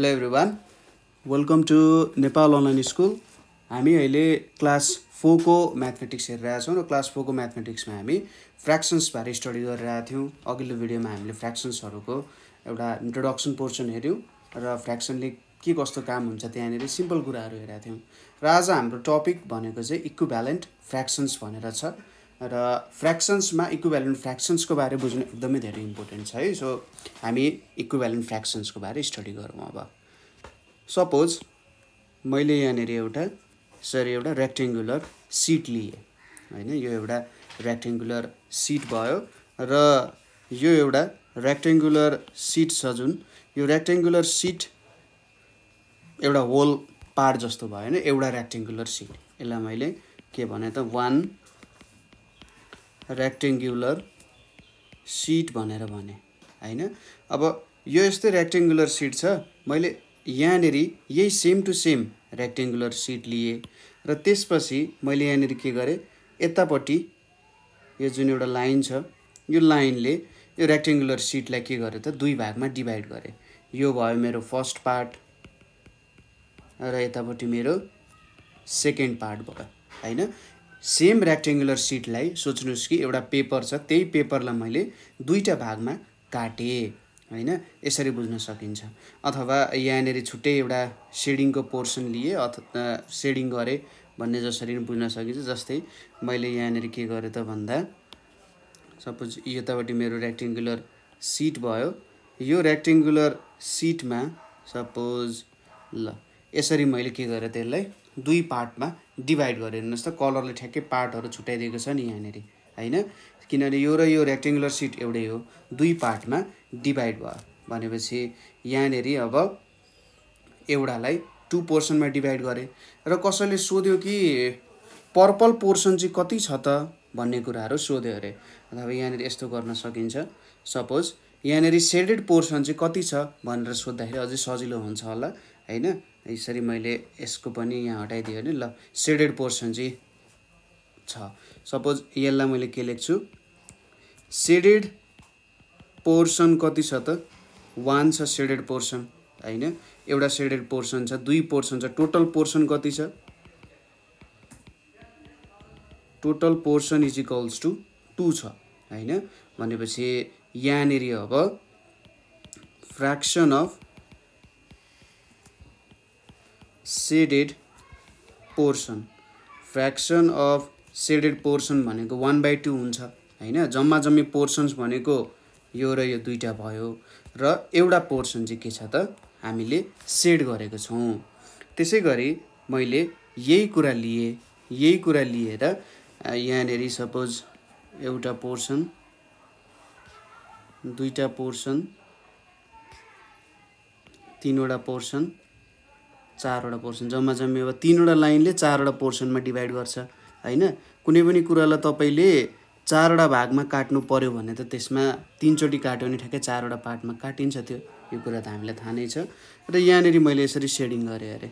Hello everyone welcome to Nepal online school हामी अहिले class फोरको mathematics हेरिरहेको छौँ र क्लास फोरको म्याथमेटिक्समा हामी फ्रेक्सन्सबारे स्टडी गरिरहेको थियौँ। अघिल्लो भिडियोमा हामीले फ्रेक्सन्सहरूको एउटा इन्ट्रोडक्सन पोर्सन हेऱ्यौँ र फ्रेक्सनले के कस्तो काम हुन्छ त्यहाँनिर सिम्पल कुराहरू हेरेका थियौँ। र आज हाम्रो टपिक भनेको चाहिँ इक्विभ्यालेन्ट फ्रेक्सन्स भनेर छ। र फ्रेक्सन्समा इक्विभ्यालेन्ट फ्रेक्सन्सको बारे बुझ्नु एकदमै धेरै इम्पोर्टेन्ट छ है। सो हामी इक्विभ्यालेन्ट फ्रेक्सन्सको बारे स्टडी गरौँ अब। सपोज मैले यहाँनिर एउटा सरी एउटा रेक्टेङ्गुलर सिट लिएँ। होइन यो एउटा रेक्टेङ्गुलर सिट भयो र यो एउटा रेक्टेङ्गुलर सिट छ जुन। यो रेक्टेङ्गुलर सिट एउटा होल पार्ट जस्तो भयो होइन? एउटा रेक्टेङ्गुलर सिट यसलाई मैले के भने त वान रेक्टेङ्गुलर सिट भनेर भने होइन? अब यो यस्तै रेक्टेङ्गुलर सिट छ। मैले यहाँनिर यही same to same rectangular sheet लिएँ र त्यसपछि मैले यहाँनिर के गरेँ? यतापट्टि यो जुन एउटा लाइन छ यो लाइनले यो रेक्टेङ्गुलर सिटलाई के गर्यो त? दुई भागमा डिभाइड गरेँ यो भयो मेरो फर्स्ट पार्ट र यतापट्टि मेरो सेकेन्ड पार्ट भयो होइन? सेम रेक्टेङ्गुलर सिटलाई सोच्नुहोस् कि एउटा पेपर छ त्यही पेपरलाई मैले दुईवटा भागमा काटेँ होइन? यसरी बुझ्न सकिन्छ। अथवा यहाँनिर छुट्टै एउटा सेडिङको पोर्सन लिएँ अथवा सेडिङ गरेँ भन्ने जसरी बुझ्न सकिन्छ। जस्तै मैले यहाँनिर के गरेँ त भन्दा सपोज यतापट्टि मेरो रेक्टेङ्गुलर सिट भयो। यो रेक्टेङ्गुलर सिटमा सपोज ल यसरी मैले के गरेँ त्यसलाई दुई पार्टमा डिभाइड गरेँ हेर्नुहोस् त कलरले ठ्याक्कै पार्टहरू छुट्याइदिएको छ नि यहाँनिर होइन? किनभने यो र यो रेक्टेङ्गुलर सिट एउटै हो दुई पार्टमा डिभाइड भयो। भनेपछि यहाँनिर अब एउटालाई टु पोर्सनमा डिभाइड गरेँ। र कसैले सोध्यो कि पर्पल पोर्सन चाहिँ कति छ त भन्ने कुराहरू सोध्यो अरे। अथवा यहाँनिर यस्तो गर्न सकिन्छ। सपोज यहाँनिर सेडेड पोर्सन चाहिँ कति छ भनेर सोद्धाखेरि अझै सजिलो हुन्छ होला होइन? यसरी मैले यसको पनि यहाँ हटाइदिएँ भने ल सेडेड पोर्सन चाहिँ छ। सपोज यसलाई मैले के लेख्छु? सेडेड पोर्सन कति छ त? वान छ सेडेड पोर्सन होइन? एउटा सेडेड पोर्सन छ दुई पोर्सन छ। टोटल पोर्सन कति छ? Total portion is equals to two छ होइन? भनेपछि यहाँनिर अब fraction of shaded portion fraction of shaded portion भनेको वान बाई टू हुन्छ होइन? जम्मा जम्मी पोर्सन्स भनेको यो र यो दुइटा भयो र एउटा पोर्सन चाहिँ के छ त? हामीले सेड गरेको छौँ। त्यसै गरी मैले यही कुरा लिएँ यही कुरा लिएर यहाँनिर सपोज एउटा पोर्सन दुईवटा पोर्सन तिनवटा पोर्सन चारवटा पोर्सन जम्मा जम्मी अब तिनवटा लाइनले चारवटा पोर्सनमा डिभाइड गर्छ होइन? कुनै पनि कुरालाई तपाईँले चारवटा भागमा काट्नु पऱ्यो भने त त्यसमा तिनचोटि काट्यो भने ठ्याक्कै चारवटा पार्टमा काटिन्छ त्यो। यो कुरा त हामीलाई थाहा नै छ। र यहाँनिर मैले यसरी सेडिङ गरेँ अरे।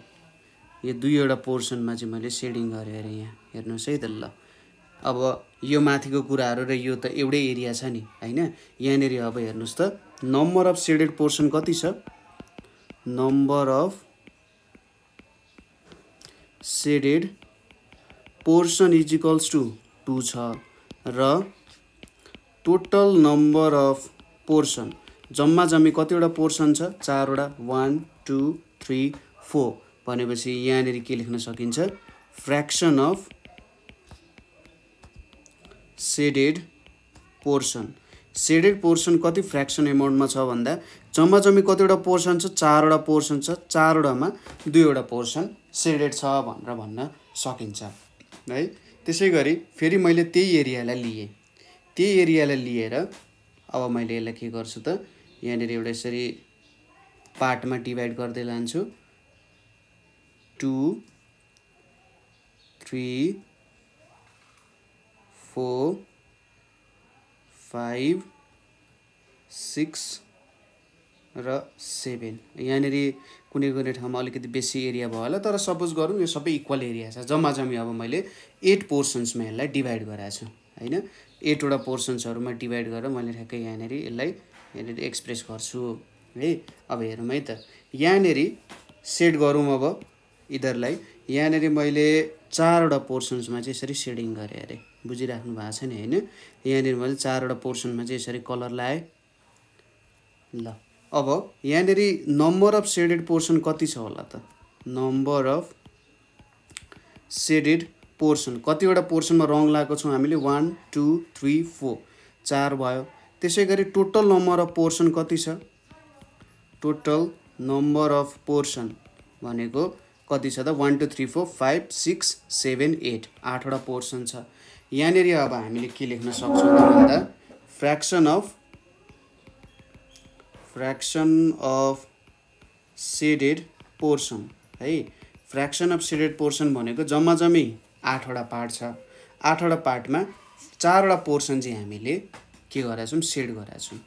यो दुईवटा पोर्सनमा चाहिँ मैले सेडिङ गरेँ अरे यहाँ। हेर्नुहोस् है त ल। अब यो माथिको कुराहरू र यो त एउटै एरिया छ नि होइन? यहाँनिर अब हेर्नुहोस् त नम्बर अफ सेडेड पोर्सन कति छ? Number of shaded portion is equals to two छ र टोटल नम्बर अफ पोर्सन जम्मा जम्मी कतिवटा पोर्सन छ? चारवटा। वान टू थ्री फोर भनेपछि यहाँनिर के लेख्न सकिन्छ? Fraction of shaded portion shaded portion कति फ्रेक्सन एमाउन्टमा छ भन्दा जम्मा जम्मी कतिवटा पोर्सन छ चारवटा पोर्सन छ चारवटामा दुईवटा पोर्सन सेडेड छ भनेर भन्न सकिन्छ। है त्यसै गरी फेरि मैले त्यही एरियालाई लिएँ। त्यही एरियालाई लिएर अब मैले यसलाई के गर्छु त यहाँनिर एउटा यसरी पार्टमा डिभाइड गर्दै लान्छु। Two three four five six र सेभेन। यहाँनिर कुनै कुनै ठाउँमा अलिकति बेसी एरिया भयो होला तर सपोज गरौँ यो सबै इक्वल एरिया छ। जम्मा जम्मी अब मैले एट पोर्सन्समा यसलाई डिभाइड गराएको छु होइन? एटवटा पोर्सन्सहरूमा डिभाइड गरेर मैले ठ्याक्कै यहाँनिर यसलाई यहाँनिर एक्सप्रेस गर्छु है? अब हेरौँ है त। यहाँनिर सेट गरौँ अब यिनीहरूलाई। यहाँनिर मैले चारवटा पोर्सन्समा चाहिँ यसरी सेडिङ गरेँ अरे। बुझिराख्नु भएको छ नि होइन? यहाँनिर मैले चारवटा पोर्सनमा चाहिँ यसरी कलर लगाएँ ल अब यहाँनिर नम्बर अफ सेडेड पोर्सन कति छ होला त? Number of shaded portion. कतिवटा पोर्सनमा रङ लगाएको छौँ हामीले? वान टू थ्री फोर चार भयो। त्यसै गरी टोटल नम्बर अफ पोर्सन कति छ? टोटल नम्बर अफ पोर्सन भनेको कति छ त? One two three four five six seven eight आठवटा पोर्सन छ। यहाँनिर अब हामीले के लेख्न सक्छौँ भन्दा fraction of fraction of shaded portion है? फ्रेक्सन अफ सेडेड पोर्सन भनेको जम्मा जम्मी आठवटा पार्ट छ। आठवटा पार्टमा चारवटा पोर्सन चाहिँ हामीले के छौँ? सेड छौँ।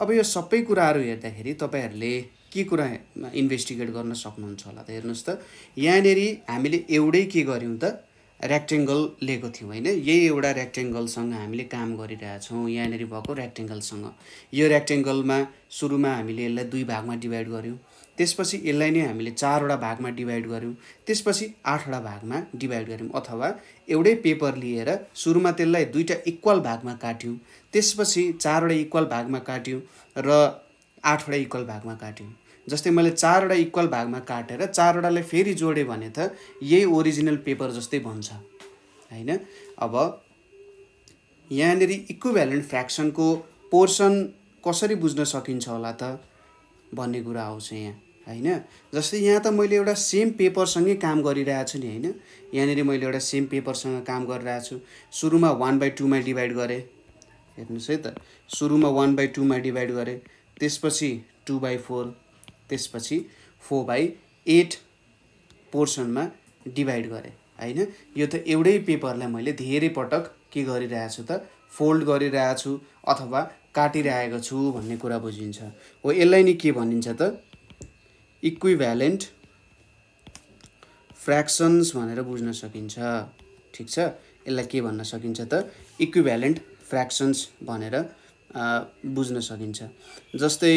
अब यो सबै कुराहरू हेर्दाखेरि तपाईँहरूले के कुरा इन्भेस्टिगेट गर्न सक्नुहुन्छ होला त? हेर्नुहोस् त। यहाँनिर हामीले एउटै के गऱ्यौँ त? रेक्टेङ्गल लिएको थियौँ होइन? यही एउटा रेक्टेङ्गलसँग हामीले काम गरिरहेछौँ यहाँनिर भएको रेक्टेङ्गलसँग यो रेक्टेङ्गलमा सुरुमा हामीले यसलाई दुई भागमा डिभाइड गऱ्यौँ। त्यसपछि यसलाई नै हामीले चारवटा भागमा डिभाइड गऱ्यौँ। त्यसपछि आठवटा भागमा डिभाइड गऱ्यौँ अथवा एउटै पेपर लिएर सुरुमा त्यसलाई दुईवटा इक्वल भागमा काट्यौँ। त्यसपछि चारवटा इक्वल भागमा काट्यौँ र आठवटा इक्वल भागमा काट्यौँ। जस्तै मैले चारवटा इक्वल भागमा काटेर चारवटालाई फेरि जोडेँ भने त यही ओरिजिनल पेपर जस्तै बन्छ होइन? अब यहाँनिर इक्विभ्यालेन्ट फ्रेक्सनको पोर्सन कसरी बुझ्न सकिन्छ होला त भन्ने कुरा आउँछ यहाँ होइन? जस्तै यहाँ त मैले एउटा सेम पेपरसँगै काम गरिरहेको छु नि होइन? यहाँनिर मैले एउटा सेम पेपरसँग काम गरिरहेको छु। सुरुमा वान बाई टूमा डिभाइड गरेँ हेर्नुहोस् है त। सुरुमा वान बाई टूमा डिभाइड गरेँ। त्यसपछि टु बाई फोर त्यसपछि फोर बाई एट पोर्सनमा डिभाइड गरेँ होइन? यो त एउटै पेपरलाई मैले धेरै पटक के गरिरहेको छु त फोल्ड गरिरहेको छु अथवा काटिरहेको छु भन्ने कुरा बुझिन्छ। हो यसलाई नि के भनिन्छ त? इक्विभ्यालेन्ट फ्रेक्सन्स भनेर बुझ्न सकिन्छ। ठिक छ? यसलाई के भन्न सकिन्छ त? इक्विभ्यालेन्ट फ्रेक्सन्स भनेर बुझ्न सकिन्छ। जस्तै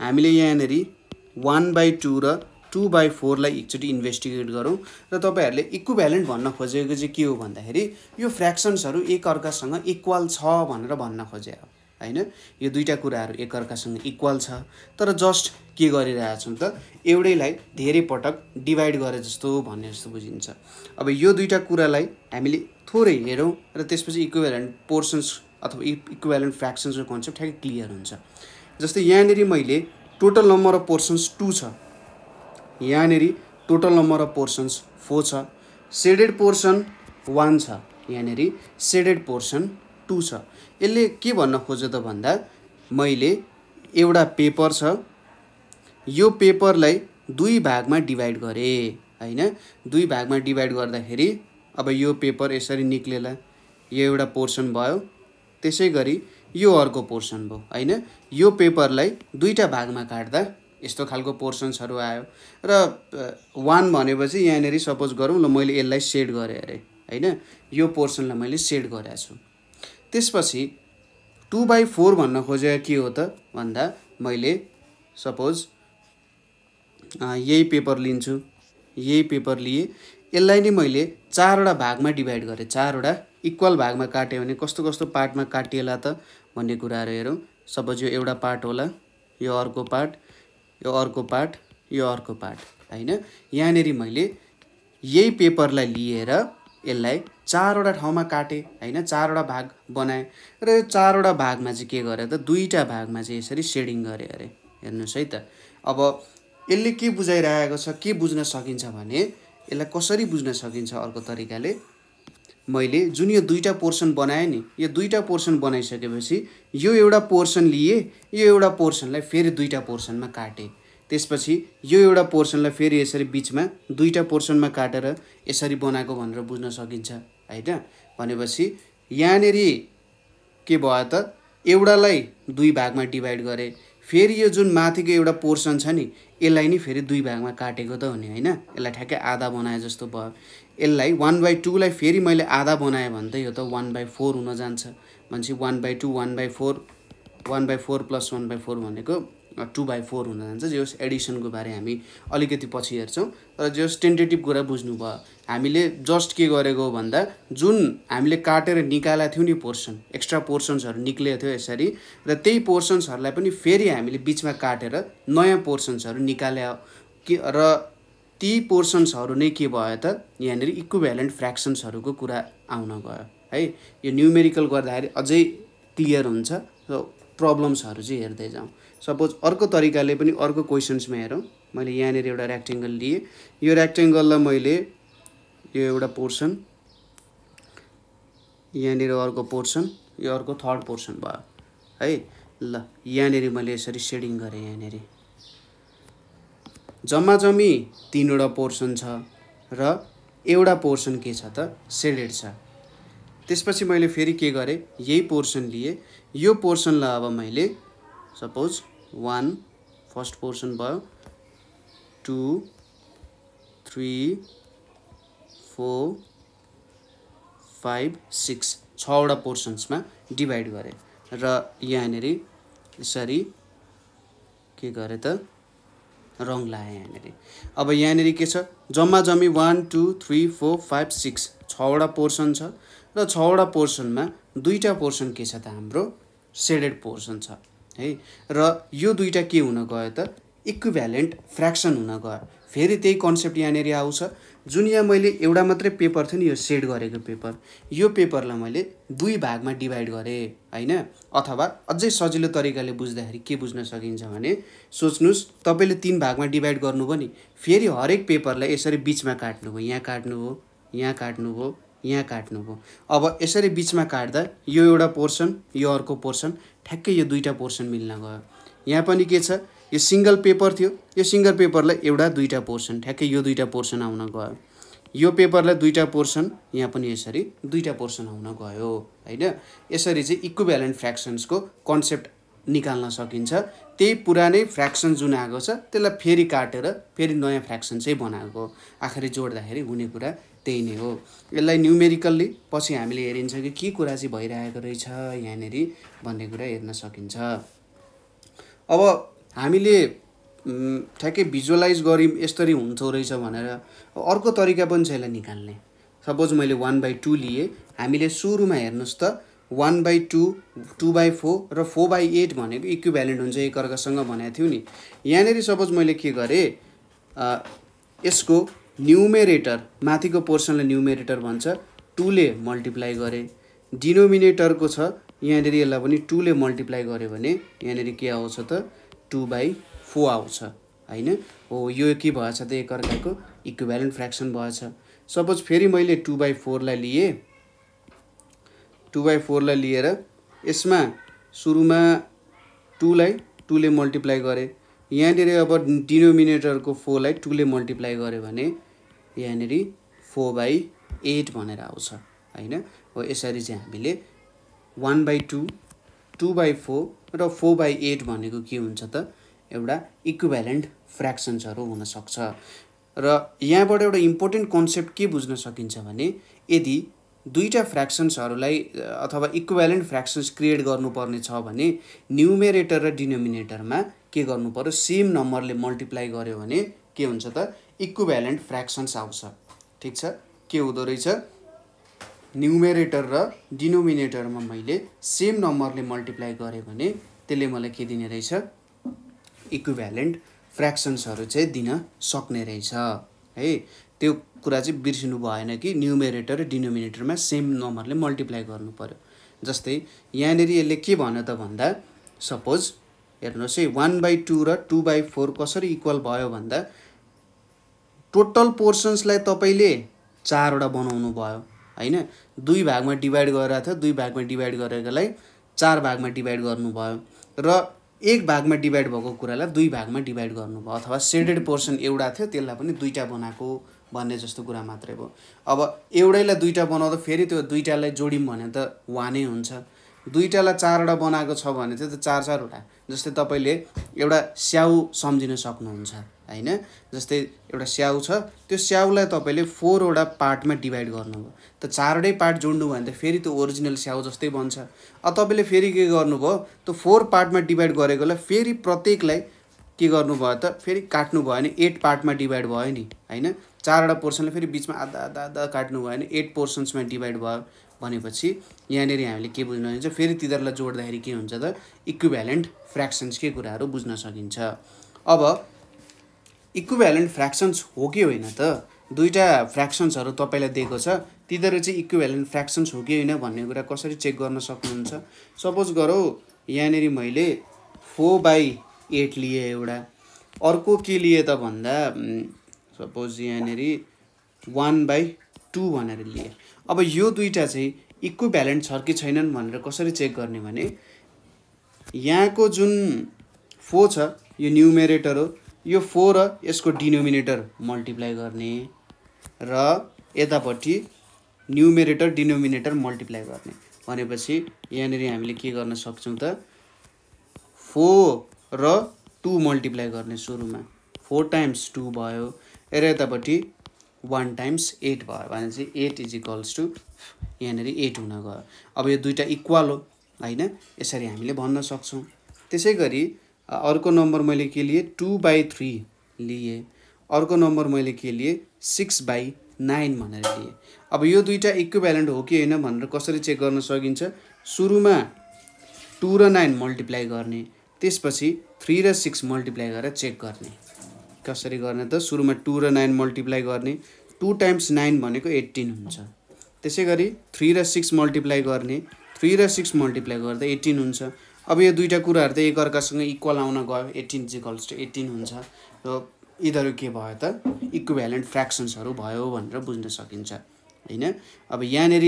हामीले यहाँनिर वान बाई टू र टू बाई फोरलाई एकचोटि इन्भेस्टिगेट गरौँ र तपाईँहरूले इक्विभ्यालेन्ट भन्न खोजेको चाहिँ के हो भन्दाखेरि यो फ्रेक्सन्सहरू एकअर्कासँग इक्वल छ भनेर भन्न खोजे होइन? यो दुईवटा कुराहरू एकअर्कासँग इक्वल छ। तर जस्ट के गरिरहेछौँ त एउटैलाई धेरै पटक डिभाइड गरे जस्तो भन्ने जस्तो बुझिन्छ। अब यो दुईवटा कुरालाई हामीले थोरै हेरौँ र त्यसपछि इक्विभ्यालेन्ट पोर्सन्स अथवा इक्विभ्यालेन्ट फ्रेक्सन्सको कन्सेप्ट ठ्याक्कै क्लियर हुन्छ। जस्तै यहाँनिर मैले total number of portions two छ। यहाँनिर total number of portions four छ। सेडेड पोर्सन वान छ। यहाँनिर सेडेड पोर्सन टू छ। यसले के भन्न खोज्यो त भन्दा मैले एउटा पेपर छ। यो पेपरलाई दुई भागमा डिभाइड गरेँ होइन? दुई भागमा डिभाइड गर्दाखेरि अब यो पेपर यसरी निक्लेला। यो एउटा पोर्सन भयो। त्यसै गरी यो अर्को पोर्सन भयो होइन? यो पेपरलाई दुईवटा भागमा काट्दा यस्तो खालको पोर्सन्सहरू आयो। र वान भनेपछि यहाँनिर सपोज गरौँ ल मैले यसलाई सेड गरेँ अरे होइन? यो पोर्सनलाई मैले सेड गरेको छु। त्यसपछि टु बाई फोर भन्न खोजेको के हो त? भन्दा मैले सपोज यही पेपर लिन्छु यही पेपर लिएँ। यसलाई नै मैले चारवटा भागमा डिभाइड गरेँ। चारवटा इक्वल भागमा काट्यो भने कस्तो कस्तो पार्टमा काटिएला त? भन्ने कुराहरू हेरौँ। सपोज यो एउटा पार्ट होला यो अर्को पार्ट यो अर्को पार्ट यो अर्को पार्ट होइन? यहाँनिर मैले यही पेपरलाई लिएर यसलाई चारवटा ठाउँमा काटेँ होइन? चारवटा भाग बनाएँ। र यो चारवटा भागमा चाहिँ के गरेँ त? दुईवटा भागमा चाहिँ यसरी सेडिङ गरेँ अरे। हेर्नुहोस् है त। अब यसले के बुझाइरहेको छ के बुझ्न सकिन्छ भने यसलाई कसरी बुझ्न सकिन्छ अर्को तरिकाले? मैले जुन यो दुईवटा पोर्सन बनाएँ नि यो दुईवटा पोर्सन बनाइसकेपछि यो एउटा पोर्सन लिएँ यो एउटा पोर्सनलाई फेरि दुईवटा पोर्सनमा काटेँ। त्यसपछि यो एउटा पोर्सनलाई फेरि यसरी बिचमा दुईवटा पोर्सनमा काटेर यसरी बनाएको भनेर बुझ्न सकिन्छ होइन? भनेपछि यहाँनिर के भयो त एउटालाई दुई भागमा डिभाइड गरेँ। फेरि यो जुन माथिको एउटा पोर्सन छ नि यसलाई नि फेरि दुई भागमा काटेको त हो नि होइन? यसलाई ठ्याक्कै आधा बनाए जस्तो भयो। यसलाई वान बाई टूलाई फेरि मैले आधा बनाएँ भने त यो त वान बाई फोर हुन जान्छ। भनेपछि one by two one by four one by four plus one by four भनेको टु बाई फोर हुन जान्छ। जे होस् एडिसनको बारे हामी अलिकति पछि हेर्छौँ। तर जे होस् टेन्टेटिभ कुरा बुझ्नु भयो हामीले जस्ट के गरेको भन्दा जुन हामीले काटेर निकालेको थियौँ नि पोर्सन एक्स्ट्रा पोर्सन्सहरू निक्लिएको थियो यसरी र त्यही पोर्सन्सहरूलाई पनि फेरि हामीले बिचमा काटेर नयाँ पोर्सन्सहरू निकाल्यो कि र ती पोर्सन्सहरू नै के भयो त? यहाँनिर इक्विभ्यालेन्ट फ्रेक्सन्सहरूको कुरा आउन गयो है? यो न्युमेरिकल गर्दाखेरि अझै क्लियर हुन्छ। र प्रब्लम्सहरू चाहिँ हेर्दै जाउँ। सपोज अर्को तरिकाले पनि अर्को क्वेसन्समा हेरौँ। मैले यहाँनिर एउटा रेक्टेङ्गल लिएँ। यो रेक्टेङ्गललाई मैले यो एउटा पोर्सन यहाँनिर अर्को पोर्सन यो अर्को थर्ड पोर्सन भयो है? ल यहाँनिर मैले यसरी सेडिङ गरेँ यहाँनिर। जम्मा जम्मी तिनवटा पोर्सन छ र एउटा पोर्सन के छ त? सेडेड छ। त्यसपछि मैले फेरि के गरेँ? यही पोर्सन लिएँ। यो पोर्सनलाई अब मैले सपोज वान फर्स्ट पोर्सन भयो two three four five six छवटा पोर्सन्समा डिभाइड गरेँ। र यहाँनिर यसरी के गरेँ त? रङ लाएँ यहाँनिर। अब यहाँनिर के छ? जम्मा जम्मी one two three four five six छवटा पोर्सन छ र छवटा पोर्सनमा दुईवटा पोर्सन के छ त हाम्रो? सेडेड पोर्सन छ है? र यो दुईवटा के हुन गयो त? इक्विभ्यालेन्ट फ्रेक्सन हुन गयो। फेरि त्यही कन्सेप्ट यहाँनिर आउँछ। जुन यहाँ मैले एउटा मात्रै पेपर थियो नि यो सेड गरेको पेपर यो पेपरलाई मैले दुई भागमा डिभाइड गरेँ होइन? अथवा अझै सजिलो तरिकाले बुझ्दाखेरि के बुझ्न सकिन्छ भने सोच्नुहोस् तपाईँले तिन भागमा डिभाइड गर्नुभयो नि फेरि हरेक पेपरलाई यसरी बिचमा काट्नुभयो यहाँ काट्नुभयो यहाँ काट्नुभयो यहाँ काट्नुभयो। अब यसरी बिचमा काट्दा यो एउटा पोर्सन यो अर्को पोर्सन ठ्याक्कै यो दुईवटा पोर्सन मिल्न गयो। यहाँ पनि के छ यो सिङ्गल पेपर थियो। यो सिङ्गल पेपरलाई एउटा दुईवटा पोर्सन ठ्याक्कै यो दुईवटा पोर्सन आउन गयो। यो पेपरलाई दुईवटा पोर्सन यहाँ पनि यसरी दुईवटा पोर्सन आउन गयो होइन? यसरी चाहिँ इक्विभ्यालेन्ट फ्रेक्सन्सको कन्सेप्ट निकाल्न सकिन्छ। त्यही पुरानै फ्रेक्सन जुन आएको छ त्यसलाई फेरि काटेर फेरि नयाँ फ्रेक्सन चाहिँ बनाएको। आखिरी जोड्दाखेरि हुने कुरा त्यही नै हो। यसलाई न्युमेरिकल्ली पछि हामीले हेरिन्छ कि के कुरा चाहिँ भइरहेको रहेछ यहाँनिर भन्ने कुरा हेर्न सकिन्छ। अब हामीले ठ्याक्कै भिजुअलाइज गऱ्यौँ यसरी हुन्छो रहेछ भनेर। अर्को तरिका पनि छ यसलाई निकाल्ने। सपोज मैले वान बाई टू लिएँ। हामीले सुरुमा हेर्नुहोस् त one by two two by four र फोर बाई एट भनेको इक्विभ्यालेन्ट हुन्छ एकअर्कासँग भनेको थियो नि। यहाँनिर सपोज मैले के गरेँ यसको न्युमेरेटर माथिको पोर्सनलाई न्युमेरेटर भन्छ। टूले मल्टिप्लाई गरेँ। डिनोमिनेटरको छ यहाँनिर यसलाई पनि टूले मल्टिप्लाई गऱ्यो भने यहाँनिर के आउँछ त? टु बाई फोर आउँछ होइन? हो यो के भएछ त एकअर्काको? इक्विभ्यालेन्ट फ्रेक्सन भएछ। सपोज फेरि मैले टु बाई फोरलाई लिएँ। टु बाई फोरलाई लिएर यसमा सुरुमा टूलाई टूले मल्टिप्लाई गरेँ। यहाँनिर अब डिनोमिनेटरको फोरलाई टूले मल्टिप्लाई गऱ्यो भने यहाँनिर फोर बाई एट भनेर आउँछ होइन? हो यसरी चाहिँ हामीले one by two two by four र फोर बाई एट भनेको के हुन्छ त? एउटा इक्विभ्यालेन्ट फ्रेक्सन्सहरू हुनसक्छ। र यहाँबाट एउटा इम्पोर्टेन्ट कन्सेप्ट के बुझ्न सकिन्छ भने यदि दुईवटा फ्रेक्सन्सहरूलाई अथवा इक्विभ्यालेन्ट फ्रेक्सन्स क्रिएट गर्नुपर्ने छ भने न्युमेरेटर र डिनोमिनेटरमा के गर्नु पऱ्यो सेम नम्बरले मल्टिप्लाई गऱ्यो भने के हुन्छ त? इक्विभ्यालेन्ट फ्रेक्सन्स आउँछ। ठिक छ? के हुँदो रहेछ? न्युमेरेटर र डिनोमिनेटरमा मैले सेम नम्बरले मल्टिप्लाई गरेँ भने त्यसले मलाई के दिने रहेछ? इक्विभ्यालेन्ट फ्रेक्सन्सहरू चाहिँ दिन सक्ने रहेछ। है त्यो कुरा चाहिँ बिर्सिनु भएन कि न्युमेरेटर र डिनोमिनेटरमा सेम नम्बरले मल्टिप्लाई गर्नु पऱ्यो जस्तै यहाँनिर यसले के भन्यो त भन्दा सपोज हेर्नुहोस् है वान बाई टू र टू बाई फोर कसरी इक्वल भयो भन्दा टोटल पोर्सन्सलाई तपाईँले चारवटा बनाउनु भयो। होइन? दुई भागमा डिभाइड गरेर थियो दुई भागमा डिभाइड गरेकोलाई चार भागमा डिभाइड गर्नुभयो। र एक भागमा डिभाइड भएको कुरालाई दुई भागमा डिभाइड गर्नुभयो। अथवा सेडेड पोर्सन एउटा थियो त्यसलाई पनि दुईवटा बनाएको भन्ने जस्तो कुरा मात्रै भयो। अब एउटैलाई दुईवटा बनाउँदा फेरि त्यो दुईवटालाई जोड्यौँ भने त वानै हुन्छ। दुईवटालाई चारवटा बनाएको छ भने चाहिँ त चार चारवटा जस्तै तपाईँले एउटा स्याउ सम्झिन सक्नुहुन्छ होइन? जस्तै एउटा स्याउ छ त्यो स्याउलाई तपाईँले फोरवटा पार्टमा डिभाइड गर्नुभयो। त चारवटै पार्ट जोड्नु भने त फेरि त्यो ओरिजिनल स्याउ जस्तै बन्छ। अब तपाईँले फेरि के गर्नुभयो त्यो फोर पार्टमा डिभाइड गरेकोलाई फेरि प्रत्येकलाई के गर्नुभयो त फेरि काट्नु भयो भने एट पार्टमा डिभाइड भयो नि होइन? चारवटा पोर्सनले फेरि बिचमा आधा आधा आधा काट्नु भयो भने एट पोर्सन्समा डिभाइड भयो। भनेपछि यहाँनिर हामीले के बुझ्नु हुन्छ फेरि तिनीहरूलाई जोड्दाखेरि के हुन्छ त? इक्विभ्यालेन्ट फ्रेक्सन्सकै कुराहरू बुझ्न सकिन्छ। अब इक्विभ्यालेन्ट फ्रेक्सन्स हो कि होइन त? दुईवटा फ्रेक्सन्सहरू तपाईँलाई दिएको छ। तिनीहरू चाहिँ इक्विभ्यालेन्ट फ्रेक्सन्स हो कि होइन भन्ने कुरा कसरी चेक गर्न सक्नुहुन्छ? सपोज गरौँ यहाँनिर मैले फोर बाई एट लिएँ एउटा। अर्को के लिएँ त भन्दा सपोज यहाँनिर वान बाई टू भनेर लिएँ। अब यो दुइटा चाहिँ इक्विभ्यालेन्ट छ कि छैनन् भनेर कसरी चेक गर्ने भने यहाँको जुन फो छ यो न्युमेरेटर हो यो फोर र यसको डिनोमिनेटर मल्टिप्लाई गर्ने र यतापट्टि न्युमेरेटर डिनोमिनेटर मल्टिप्लाई गर्ने भनेपछि यहाँनिर हामीले के गर्न सक्छौँ त फोर र टू मल्टिप्लाई गर्ने सुरुमा फोर टाइम्स टू भयो। र यतापट्टि वान टाइम्स एट भयो भने चाहिँ एट इज इक्वल्स टु यहाँनिर एट हुन गयो। अब यो दुइटा इक्वल हो होइन? यसरी हामीले भन्न सक्छौँ। त्यसै गरी अर्को नम्बर मैले के लिएँ? टु बाई थ्री लिएँ। अर्को नम्बर मैले के लिएँ? सिक्स बाई नाइन भनेर लिएँ। अब यो दुइटा इक्विभ्यालेन्ट हो कि होइन भनेर कसरी चेक गर्न सकिन्छ? सुरुमा टु र नाइन मल्टिप्लाई गर्ने त्यसपछि थ्री र सिक्स मल्टिप्लाई गरेर चेक गर्ने। कसरी गर्ने त? सुरुमा टु र नाइन मल्टिप्लाई गर्ने टु टाइम्स नाइन भनेको एट्टिन हुन्छ। त्यसै गरी थ्री र सिक्स मल्टिप्लाई गर्ने थ्री र सिक्स मल्टिप्लाई गर्दा एट्टिन हुन्छ। अब यो दुइटा कुराहरू त एकअर्कासँग इक्वल आउन गयो। एट्टिन जिकल्स टु एट्टिन हुन्छ। र यिनीहरू के भयो त? इक्विभ्यालेन्ट फ्रेक्सन्सहरू भयो भनेर बुझ्न सकिन्छ। होइन? अब यहाँनिर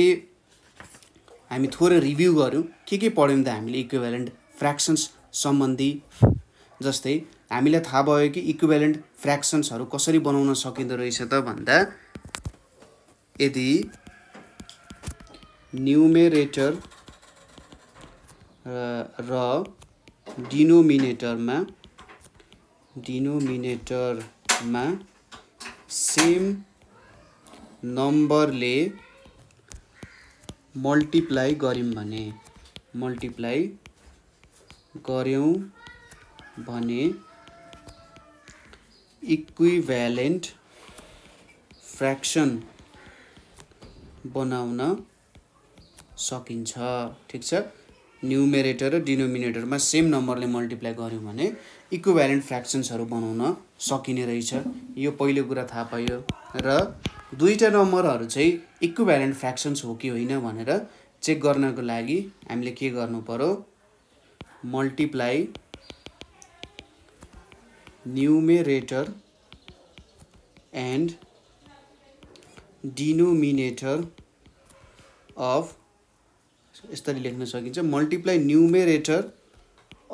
हामी थोरै रिभ्यू गऱ्यौँ। के के पढ्यौँ त हामीले? इक्विभ्यालेन्ट फ्रेक्सन्स सम्बन्धी जस्तै हामीलाई थाहा भयो कि इक्विभ्यालेन्ट फ्रेक्सन्सहरू कसरी बनाउन सकिँदो रहेछ त भन्दा यदि न्युमेरेटर र डिनोमिनेटरमा डिनोमिनेटरमा सेम नम्बरले मल्टिप्लाई गऱ्यौँ भने मल्टिप्लाई गऱ्यौँ भने इक्विभ्यालेन्ट फ्रेक्सन बनाउन सकिन्छ। ठिक छ? न्युमेरेटर र डिनोमिनेटरमा सेम नम्बरले मल्टिप्लाई गऱ्यौँ भने इक्विभ्यालेन्ट फ्रेक्सन्सहरू बनाउन सकिने रहेछ। यो पहिलो कुरा थाहा पायो र दुईवटा नम्बरहरू चाहिँ इक्विभ्यालेन्ट फ्रेक्सन्स हो कि होइन भनेर चेक गर्नको लागि हामीले के गर्नु पऱ्यो multiply numerator and denominator of यसरी लेख्न सकिन्छ multiply numerator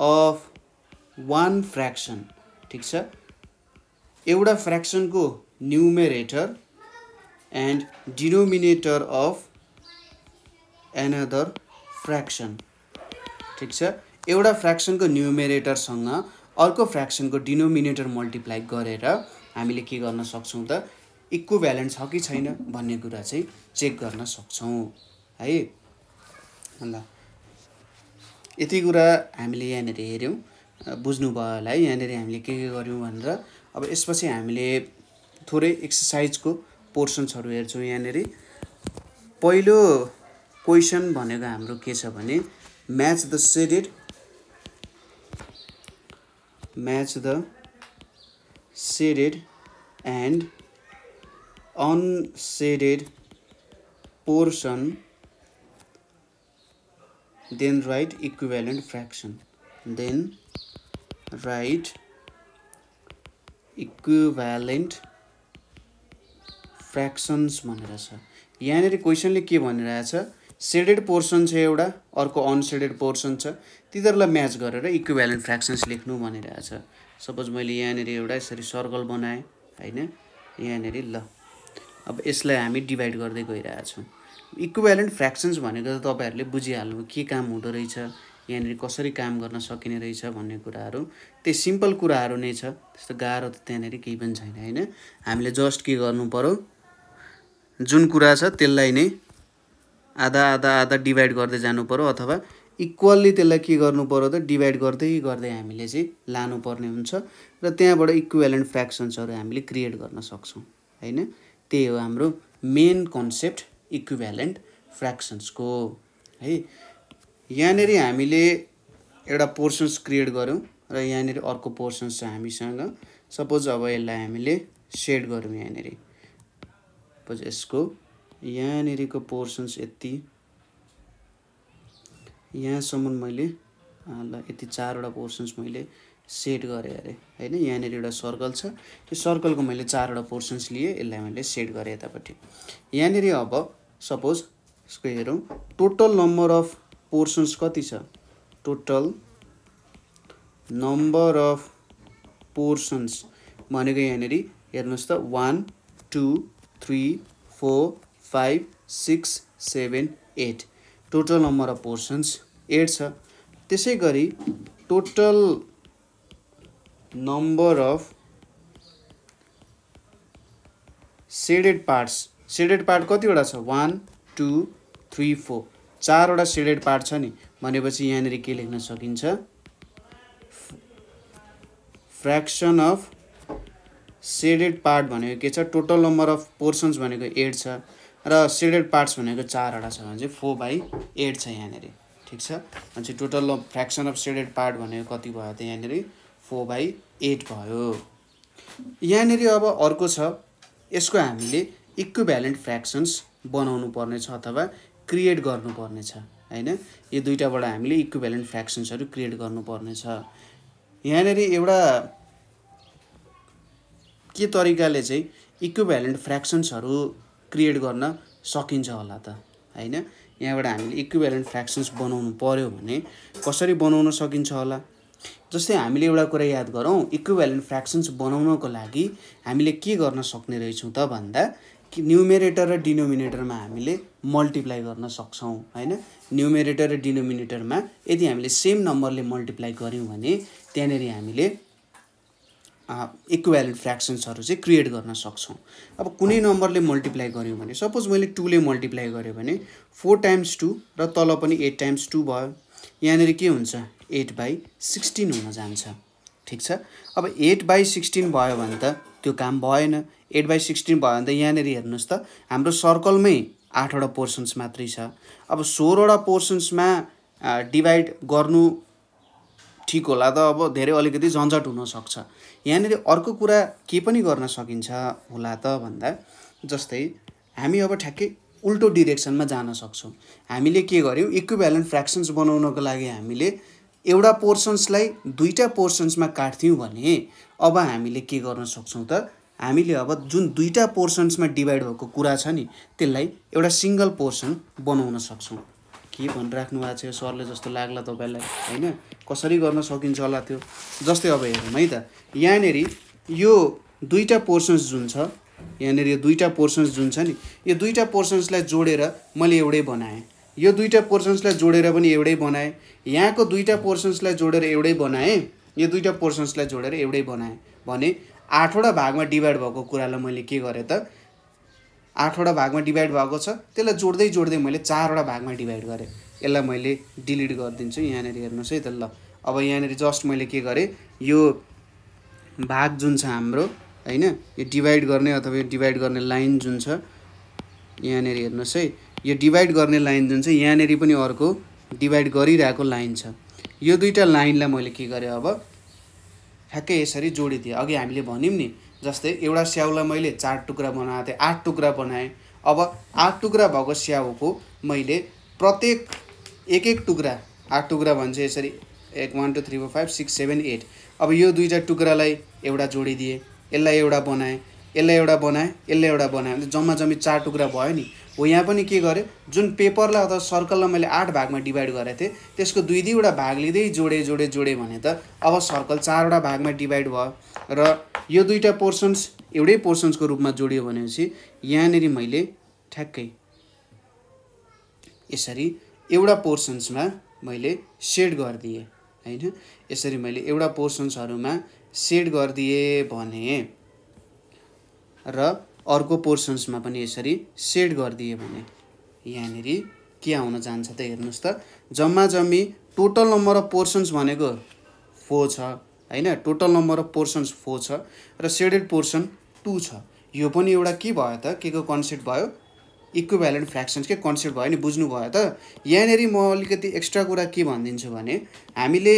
of one fraction ठिक छ? एउटा फ्रेक्सनको numerator and denominator of another fraction ठिक छ? एउटा फ्रेक्सनको न्युमेरेटरसँग अर्को फ्रेक्सनको डिनोमिनेटर मल्टिप्लाई गरेर हामीले के गर्न सक्छौँ त? इक्विभ्यालेन्ट छ कि छैन भन्ने कुरा चाहिँ चेक गर्न सक्छौँ है? ल यति कुरा हामीले यहाँनिर हेऱ्यौँ। बुझ्नुभयो होला है यहाँनिर हामीले के के गऱ्यौँ भनेर। अब यसपछि हामीले थोरै एक्सर्साइजको पोर्सन्सहरू हेर्छौँ यहाँनिर। पहिलो क्वेसन भनेको हाम्रो के छ भने match the shaded match the shaded and unshaded portion then write equivalent fraction then write equivalent fractions भनेर छ यहाँनिर क्वेसनले के भनिरहेछ सेडेड पोर्सन छ एउटा अर्को अनसेडेड पोर्सन छ। तिनीहरूलाई म्याच गरेर इक्विभ्यालेन्ट फ्रेक्सन्स लेख्नु भनिरहेछ सपोज मैले यहाँनिर एउटा यसरी सर्कल बनाएँ होइन? यहाँनिर ल। अब यसलाई हामी डिभाइड गर्दै गइरहेछौँ इक्वेलेन्ट फ्रेक्सन्स भनेको त तपाईँहरूले बुझिहाल्नु के काम हुँदो रहेछ यहाँनिर कसरी काम गर्न सकिने रहेछ भन्ने कुराहरू। त्यही सिम्पल कुराहरू नै छ। त्यस्तो गाह्रो त त्यहाँनिर केही पनि छैन होइन? हामीले जस्ट के गर्नु पऱ्यो जुन कुरा छ त्यसलाई नै आधा आधा आधा डिभाइड गर्दै जानु पऱ्यो अथवा इक्वल्ली त्यसलाई के गर्नु पऱ्यो त डिभाइड गर्दै गर्दै हामीले चाहिँ लानुपर्ने हुन्छ र त्यहाँबाट इक्वेलेन्ट फ्रेक्सन्सहरू हामीले क्रिएट गर्न सक्छौँ होइन? त्यही हो हाम्रो मेन कन्सेप्ट इक्विभ्यालेन्ट फ्रेक्सन्सको है? यहाँनिर हामीले एउटा पोर्सन्स क्रिएट गऱ्यौँ र यहाँनिर अर्को पोर्सन्स छ हामीसँग। सपोज अब यसलाई हामीले सेड गऱ्यौँ यहाँनिर। सपोज यसको यहाँनिरको पोर्सन्स यति। यहाँसम्म मैले ल यति चारवटा पोर्सन्स मैले सेट गरेँ अरे। होइन यहाँनिर एउटा सर्कल छ। त्यो सर्कलको मैले चारवटा पोर्सन्स लिएँ यसलाई मैले सेट गरेँ यतापट्टि। यहाँनिर अब सपोज यसको हेरौँ। टोटल नम्बर अफ पोर्सन्स कति छ? टोटल नम्बर अफ पोर्सन्स भनेको यहाँनिर हेर्नुहोस् त। One two three four five six seven eight total number of portions eight छ त्यसै गरी total number of shaded parts shaded part कतिवटा छ? वान टू थ्री फोर चारवटा सेडेड पार्ट छ नि। भनेपछि यहाँनिर के लेख्न सकिन्छ? फ्रेक्सन अफ सेडेड पार्ट भनेको के छ? टोटल नम्बर अफ पोर्सन्स भनेको एट छ। र सेडेड पार्ट्स भनेको चारवटा छ भने चाहिँ फोर बाई एट छ यहाँनिर। ठिक छ? अनि चाहिँ total fraction of shaded part भनेको कति भयो त यहाँनिर? फोर बाई एट भयो। यहाँनिर अब अर्को छ यसको हामीले इक्विभ्यालेन्ट फ्रेक्सन्स बनाउनु पर्नेछ अथवा क्रिएट गर्नुपर्नेछ होइन? यो दुइटाबाट हामीले इक्विभ्यालेन्ट फ्रेक्सन्सहरू क्रिएट गर्नुपर्नेछ। यहाँनिर एउटा के तरिकाले चाहिँ इक्विभ्यालेन्ट फ्रेक्सन्सहरू क्रिएट गर्न सकिन्छ होला त होइन? यहाँबाट हामीले इक्विभ्यालेन्ट फ्रेक्सन्स बनाउनु पऱ्यो भने कसरी बनाउन सकिन्छ होला? जस्तै हामीले एउटा कुरा याद गरौँ इक्विभ्यालेन्ट फ्रेक्सन्स बनाउनको लागि हामीले के गर्न सक्ने रहेछौँ त भन्दा कि न्युमेरेटर र डिनोमिनेटरमा हामीले मल्टिप्लाई गर्न सक्छौँ होइन? न्युमेरेटर र डिनोमिनेटरमा यदि हामीले सेम नम्बरले मल्टिप्लाई गऱ्यौँ भने त्यहाँनिर हामीले इक्वेलेन्ट फ्रेक्सन्सहरू चाहिँ क्रिएट गर्न सक्छौँ। अब कुनै नम्बरले मल्टिप्लाई गऱ्यौँ भने सपोज मैले टूले मल्टिप्लाई गरेँ भने फोर टाइम्स टू र तल पनि एट टाइम्स टू भयो। यहाँनिर के हुन्छ? एट बाई सिक्सटिन हुन जान्छ। ठिक छ? अब एट बाई सिक्सटिन भयो भने त त्यो काम भएन। एट बाई सिक्सटिन भयो भने त यहाँनिर हेर्नुहोस् त हाम्रो सर्कलमै आठवटा पोर्सन्स मात्रै छ। अब सोह्रवटा पोर्सन्समा डिभाइड गर्नु ठिक होला त। अब धेरै अलिकति झन्झट हुनसक्छ यहाँनिर अर्को कुरा के पनि गर्न सकिन्छ होला त भन्दा जस्तै हामी अब ठ्याक्कै उल्टो डिरेक्सनमा जान सक्छौँ। हामीले के गर्यौँ इक्विभ्यालेन्ट फ्रेक्सन्स बनाउनको लागि हामीले एउटा पोर्सन्सलाई दुईवटा पोर्सन्समा काट्थ्यौँ भने अब हामीले के गर्न सक्छौँ त? हामीले अब जुन दुईवटा पोर्सन्समा डिभाइड भएको कुरा छ नि त्यसलाई एउटा सिङ्गल पोर्सन बनाउन सक्छौँ। के भनिराख्नु भएको छ सरले जस्तो लाग्ला तपाईँलाई होइन? कसरी गर्न सकिन्छ होला त्यो? जस्तै अब हेरौँ है त। यहाँनिर यो दुईवटा पोर्सन्स जुन छ यहाँनिर यो दुईवटा पोर्सन्स जुन छ नि यो दुईवटा पोर्सन्सलाई जोडेर मैले एउटै बनाएँ। यो दुईवटा पोर्सन्सलाई जोडेर पनि एउटै बनाएँ। यहाँको दुईवटा पोर्सन्सलाई जोडेर एउटै बनाएँ यो दुईवटा पोर्सन्सलाई जोडेर एउटै बनाएँ भने आठवटा भागमा डिभाइड भएको कुरालाई मैले के गरेँ त? आठवटा भागमा डिभाइड भएको छ त्यसलाई जोड्दै जोड्दै मैले चारवटा भागमा डिभाइड गरेँ। यसलाई मैले डिलिट गरिदिन्छु यहाँनिर हेर्नुहोस् है त ल। अब यहाँनिर जस्ट मैले के गरेँ यो भाग जुन छ हाम्रो होइन यो डिभाइड गर्ने अथवा यो डिभाइड गर्ने लाइन जुन छ यहाँनिर हेर्नुहोस् है यो डिभाइड गर्ने लाइन जुन छ यहाँनिर पनि अर्को डिभाइड गरिरहेको लाइन छ। यो दुइटा लाइनलाई मैले के गरेँ अब ठ्याक्कै यसरी जोडिदिएँ। अघि हामीले भन्यौँ नि जस्तै एउटा स्याउलाई मैले चार टुक्रा बनाएको थिएँ आठ टुक्रा बनाएँ। अब आठ टुक्रा भएको स्याउको मैले प्रत्येक एक एक टुक्रा आठ टुक्रा भन्छ यसरी। एक one two three four five six seven eight अब यो दुईवटा टुक्रालाई एउटा जोडिदिएँ यसलाई एउटा बनाएँ यसलाई एउटा बनाएँ यसलाई एउटा बनाएँ। भने जम्मा जम्मी चार टुक्रा भयो नि। हो यहाँ पनि के गरेँ जुन पेपरलाई अथवा सर्कललाई मैले आठ भागमा डिभाइड गरेको थिएँ त्यसको दुई दुईवटा भाग लिँदै जोडेँ जोडेँ जोडेँ भने त अब सर्कल चारवटा भागमा डिभाइड भयो। र यो दुईवटा पोर्सन्स एउटै पोर्सन्सको रूपमा जोडियो भनेपछि यहाँनिर मैले ठ्याक्कै यसरी एउटा पोर्सन्समा मैले सेड गरिदिएँ होइन? यसरी मैले एउटा पोर्सन्सहरूमा सेड गरिदिएँ भने र अर्को पोर्सन्समा पनि यसरी सेड गरिदिएँ भने यहाँनिर के आउन जान्छ त हेर्नुहोस् त। जम्मा जम्मी टोटल नम्बर अफ पोर्सन्स भनेको फोर छ होइन? Total number of portions four छ र सेडेड पोर्सन टू छ। यो पनि एउटा के भयो त? के को कन्सेप्ट भयो? इक्विभ्यालेन्ट फ्रेक्सन्सकै कन्सेप्ट भयो नि बुझ्नुभयो त? यहाँनिर म अलिकति एक्स्ट्रा कुरा के भनिदिन्छु भने हामीले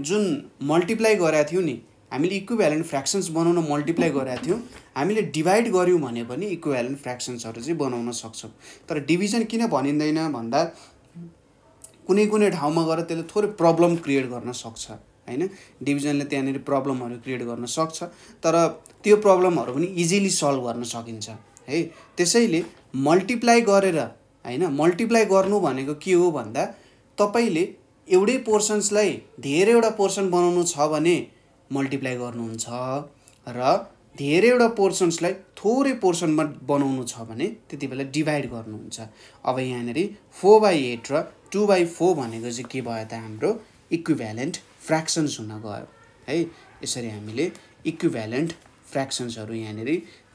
जुन मल्टिप्लाई गरेका थियौँ नि हामीले इक्विभ्यालेन्ट फ्रेक्सन्स बनाउन मल्टिप्लाई गरेका थियौँ हामीले डिभाइड गऱ्यौँ भने पनि इक्विभ्यालेन्ट फ्रेक्सन्सहरू चाहिँ बनाउन सक्छौँ। तर डिभिजन किन भनिँदैन भन्दा कुनै कुनै ठाउँमा गएर त्यसले थोरै प्रब्लम क्रिएट गर्न सक्छ होइन? डिभिजनले त्यहाँनिर प्रब्लमहरू क्रिएट गर्न सक्छ तर त्यो प्रब्लमहरू पनि इजिली सल्भ गर्न सकिन्छ है? त्यसैले मल्टिप्लाई गरेर होइन मल्टिप्लाई गर्नु भनेको के हो भन्दा तपाईँले एउटै पोर्सन्सलाई धेरैवटा पोर्सन बनाउनु छ भने मल्टिप्लाई गर्नुहुन्छ र धेरैवटा पोर्सन्सलाई थोरै पोर्सनमा बनाउनु छ भने त्यति बेला डिभाइड गर्नुहुन्छ। अब यहाँनिर फोर बाई एट र टु बाई फोर भनेको चाहिँ के भयो त हाम्रो इक्विभ्यालेन्ट फ्रेक्सन्स हुन गयो। है यसरी हामीले इक्विभ्यालेन्ट फ्रेक्सन्सहरू यहाँनिर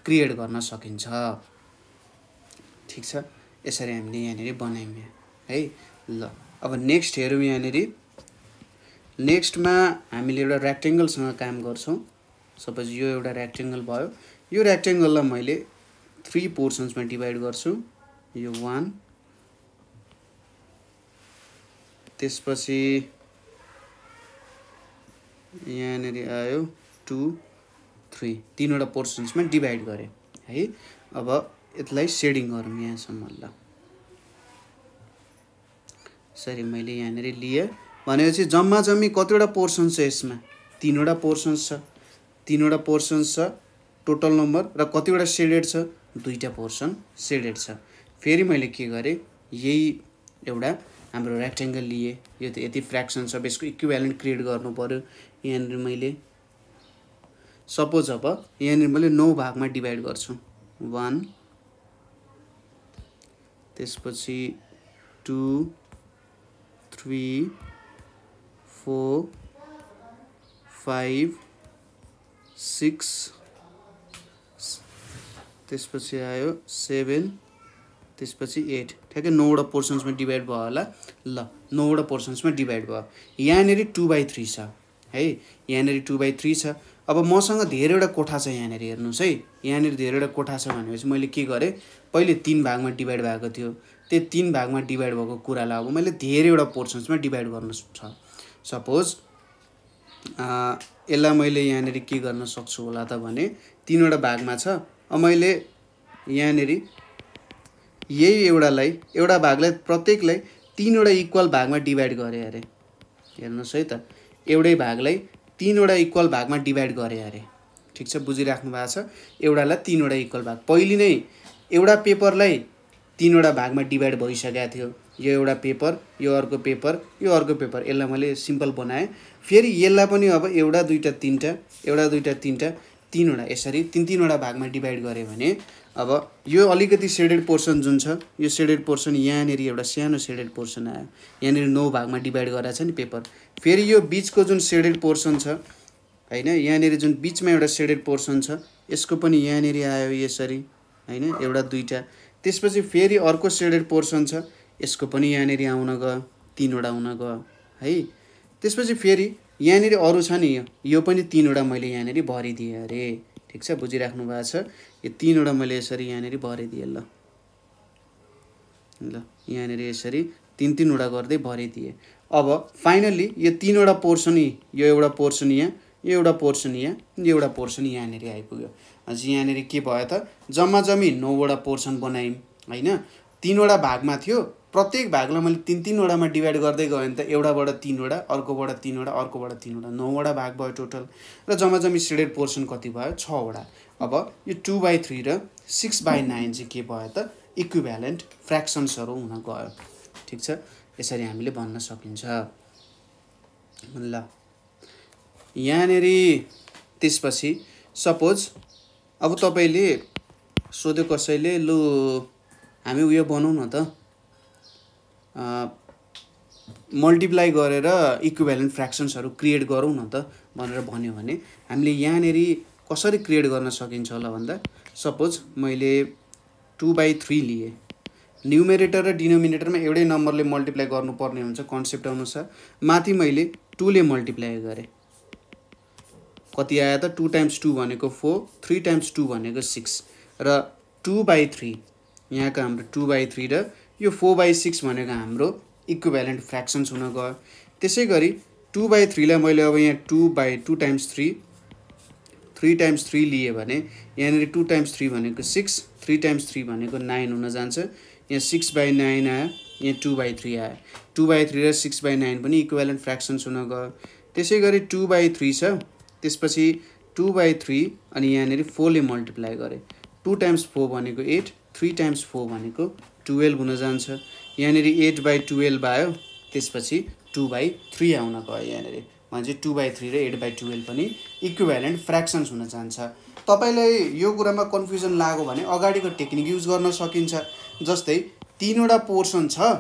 क्रिएट गर्न सकिन्छ। ठिक छ? यसरी हामीले यहाँनिर बनायौँ है ल। अब नेक्स्ट हेरौँ यहाँनिर। नेक्स्टमा हामीले एउटा रेक्टेङ्गलसँग काम गर्छौँ। सपोज यो एउटा रेक्टेङ्गल भयो। यो रेक्टेङ्गललाई मैले थ्री पोर्सन्समा डिभाइड गर्छु। यो वान त्यसपछि यहाँनिर आयो टु थ्री तिनवटा पोर्सन्समा डिभाइड गरेँ। है अब यसलाई सेडिङ गरौँ यहाँसम्म ल सरी मैले यहाँनिर लिएँ। भनेपछि जम्मा जम्मी कतिवटा पोर्सन्स छ यसमा? तिनवटा पोर्सन्स छ तिनवटा पोर्सन्स छ टोटल नम्बर र कतिवटा सेडेड छ? दुईवटा पोर्सन सेडेड छ। फेरि मैले के गरेँ? यही एउटा हाम्रो रेक्टेङ्गल लिएँ। यो त यति फ्रेक्सन छ यसको इक्विभ्यालेन्ट क्रिएट गर्नु पऱ्यो यहाँनिर मैले सपोज अब यहाँनिर मैले नौ भागमा डिभाइड गर्छु। वान त्यसपछि two three four five six त्यसपछि आयो सेभेन त्यसपछि एट। ठ्याक्कै नौवटा पोर्सन्समा डिभाइड भयो होला। ल नौवटा पोर्सन्समा डिभाइड भयो। यहाँनिर टु बाई थ्री छ। है यहाँनिर टु बाई थ्री छ। अब मसँग धेरैवटा कोठा छ यहाँनिर हेर्नुहोस् है। यहाँनिर धेरैवटा कोठा छ भनेपछि मैले के गरेँ पहिले तिन भागमा डिभाइड भएको थियो। त्यो तिन भागमा डिभाइड भएको कुरालाई अब मैले धेरैवटा पोर्सन्समा डिभाइड गर्नु छ। सपोज यसलाई मैले यहाँनिर के गर्न सक्छु होला त भने तिनवटा भागमा छ। अब मैले यहाँनिर यही एउटालाई एउटा भागलाई प्रत्येकलाई तिनवटा इक्वल भागमा डिभाइड गरेँ अरे। हेर्नुहोस् है त। एउटै भागलाई तिनवटा इक्वल भागमा डिभाइड गरेँ अरे। ठिक छ बुझिराख्नु भएको छ। एउटालाई तिनवटा इक्वल भाग। पहिले नै एउटा पेपरलाई तिनवटा भागमा डिभाइड भइसकेको थियो। यो एउटा पेपर यो अर्को पेपर यो अर्को पेपर यसलाई मैले सिम्पल बनाएँ। फेरि यसलाई पनि अब एउटा दुईवटा तिनवटा एउटा दुईवटा तिनवटा तिनवटा यसरी तिन तिनवटा भागमा डिभाइड गरेँ भने अब यो अलिकति सेडेड पोर्सन जुन छ यो सेडेड पोर्सन यहाँनिर एउटा सानो सेडेड पोर्सन आयो। यहाँनिर नौ भागमा डिभाइड गराएको छ नि पेपर फेरि यो बिचको जुन सेडेड पोर्सन छ होइन यहाँनिर जुन बिचमा एउटा सेडेड पोर्सन छ यसको पनि यहाँनिर आयो यसरी होइन एउटा दुईवटा। त्यसपछि फेरि अर्को सेडेड पोर्सन छ यसको पनि यहाँनिर आउन गयो तिनवटा आउन गयो है। त्यसपछि फेरि यहाँनिर अरू छ नि यो यो पनि तिनवटा मैले यहाँनिर भरिदिएँ अरे। ठिक छ बुझिराख्नु भएको छ। यो तिनवटा मैले यसरी यहाँनिर भरिदिएँ ल ल यहाँनिर यसरी तिन तिनवटा गर्दै भरिदिएँ अब फाइनल्ली यो तिनवटा पोर्सन यो एउटा पोर्सन यहाँ यो एउटा पोर्सन यहाँ यो एउटा पोर्सन यहाँनिर आइपुग्यो हजुर यहाँनिर के भयो त जम्मा जम्मी नौवटा पोर्सन बनायौँ होइन तिनवटा भागमा थियो प्रत्येक भागलाई मैले तिन तिनवटामा डिभाइड गर्दै गएँ भने त एउटाबाट तिनवटा अर्कोबाट तिनवटा अर्कोबाट तिनवटा नौवटा भाग भयो टोटल र जम्मा जम्मी सेडेड पोर्सन कति भयो छवटा अब यो टु बाई थ्री र सिक्स बाई नाइन चाहिँ के भयो त? इक्विभ्यालेन्ट फ्रेक्सन्सहरू हुन गयो। ठिक छ? यसरी हामीले भन्न सकिन्छ। ल। यहाँनिर त्यसपछि सपोज अब तपाईँले सोध्यो कसैले लु हामी उयो बनाउँ न त। मल्टिप्लाई गरेर इक्विभ्यालेन्ट फ्रेक्सन्सहरू क्रिएट गरौँ न त भनेर भन्यो भने हामीले यहाँनिर कसरी क्रिएट गर्न सकिन्छ होला भन्दा सपोज मैले टु बाई थ्री लिएँ। न्युमेरेटर र डिनोमिनेटरमा एउटै नम्बरले मल्टिप्लाई गर्नुपर्ने हुन्छ कन्सेप्ट अनुसार। माथि मैले टूले मल्टिप्लाई गरेँ। कति आयो त? टु टाइम्स टू भनेको फोर थ्री टाइम्स टू भनेको सिक्स र टु बाई थ्री यहाँको हाम्रो टु बाई थ्री र यो फोर बाई सिक्स भनेको हाम्रो इक्विभ्यालेन्ट फ्रेक्सन्स हुन गयो। त्यसै गरी टु बाई थ्रीलाई मैले अब यहाँ two by two times three three times three लिएँ भने यहाँनिर टु टाइम्स थ्री भनेको सिक्स थ्री टाइम्स थ्री भनेको नाइन हुन जान्छ। यहाँ सिक्स बाई नाइन आयो यहाँ टु बाई थ्री आयो। टु बाई थ्री र सिक्स बाई नाइन पनि इक्वेलेन्ट फ्रेक्सन्स हुन गयो। त्यसै गरी टु बाई थ्री छ त्यसपछि टु बाई थ्री अनि यहाँनिर फोरले मल्टिप्लाई गरेँ। टु टाइम्स फोर भनेको एट थ्री टाइम्स फोर भनेको टुवेल्भ हुन जान्छ। यहाँनिर एट बाई टुवेल्भ आयो त्यसपछि टु बाई थ्री आउन गयो यहाँनिर। भने चाहिँ टु बाई थ्री र एट बाई टुवेल्भ पनि इक्विभ्यालेन्ट फ्रेक्सन्स हुन जान्छ। तपाईँलाई यो कुरामा कन्फ्युजन लाग्यो भने अगाडिको टेक्निक युज गर्न सकिन्छ। जस्तै तिनवटा पोर्सन छ।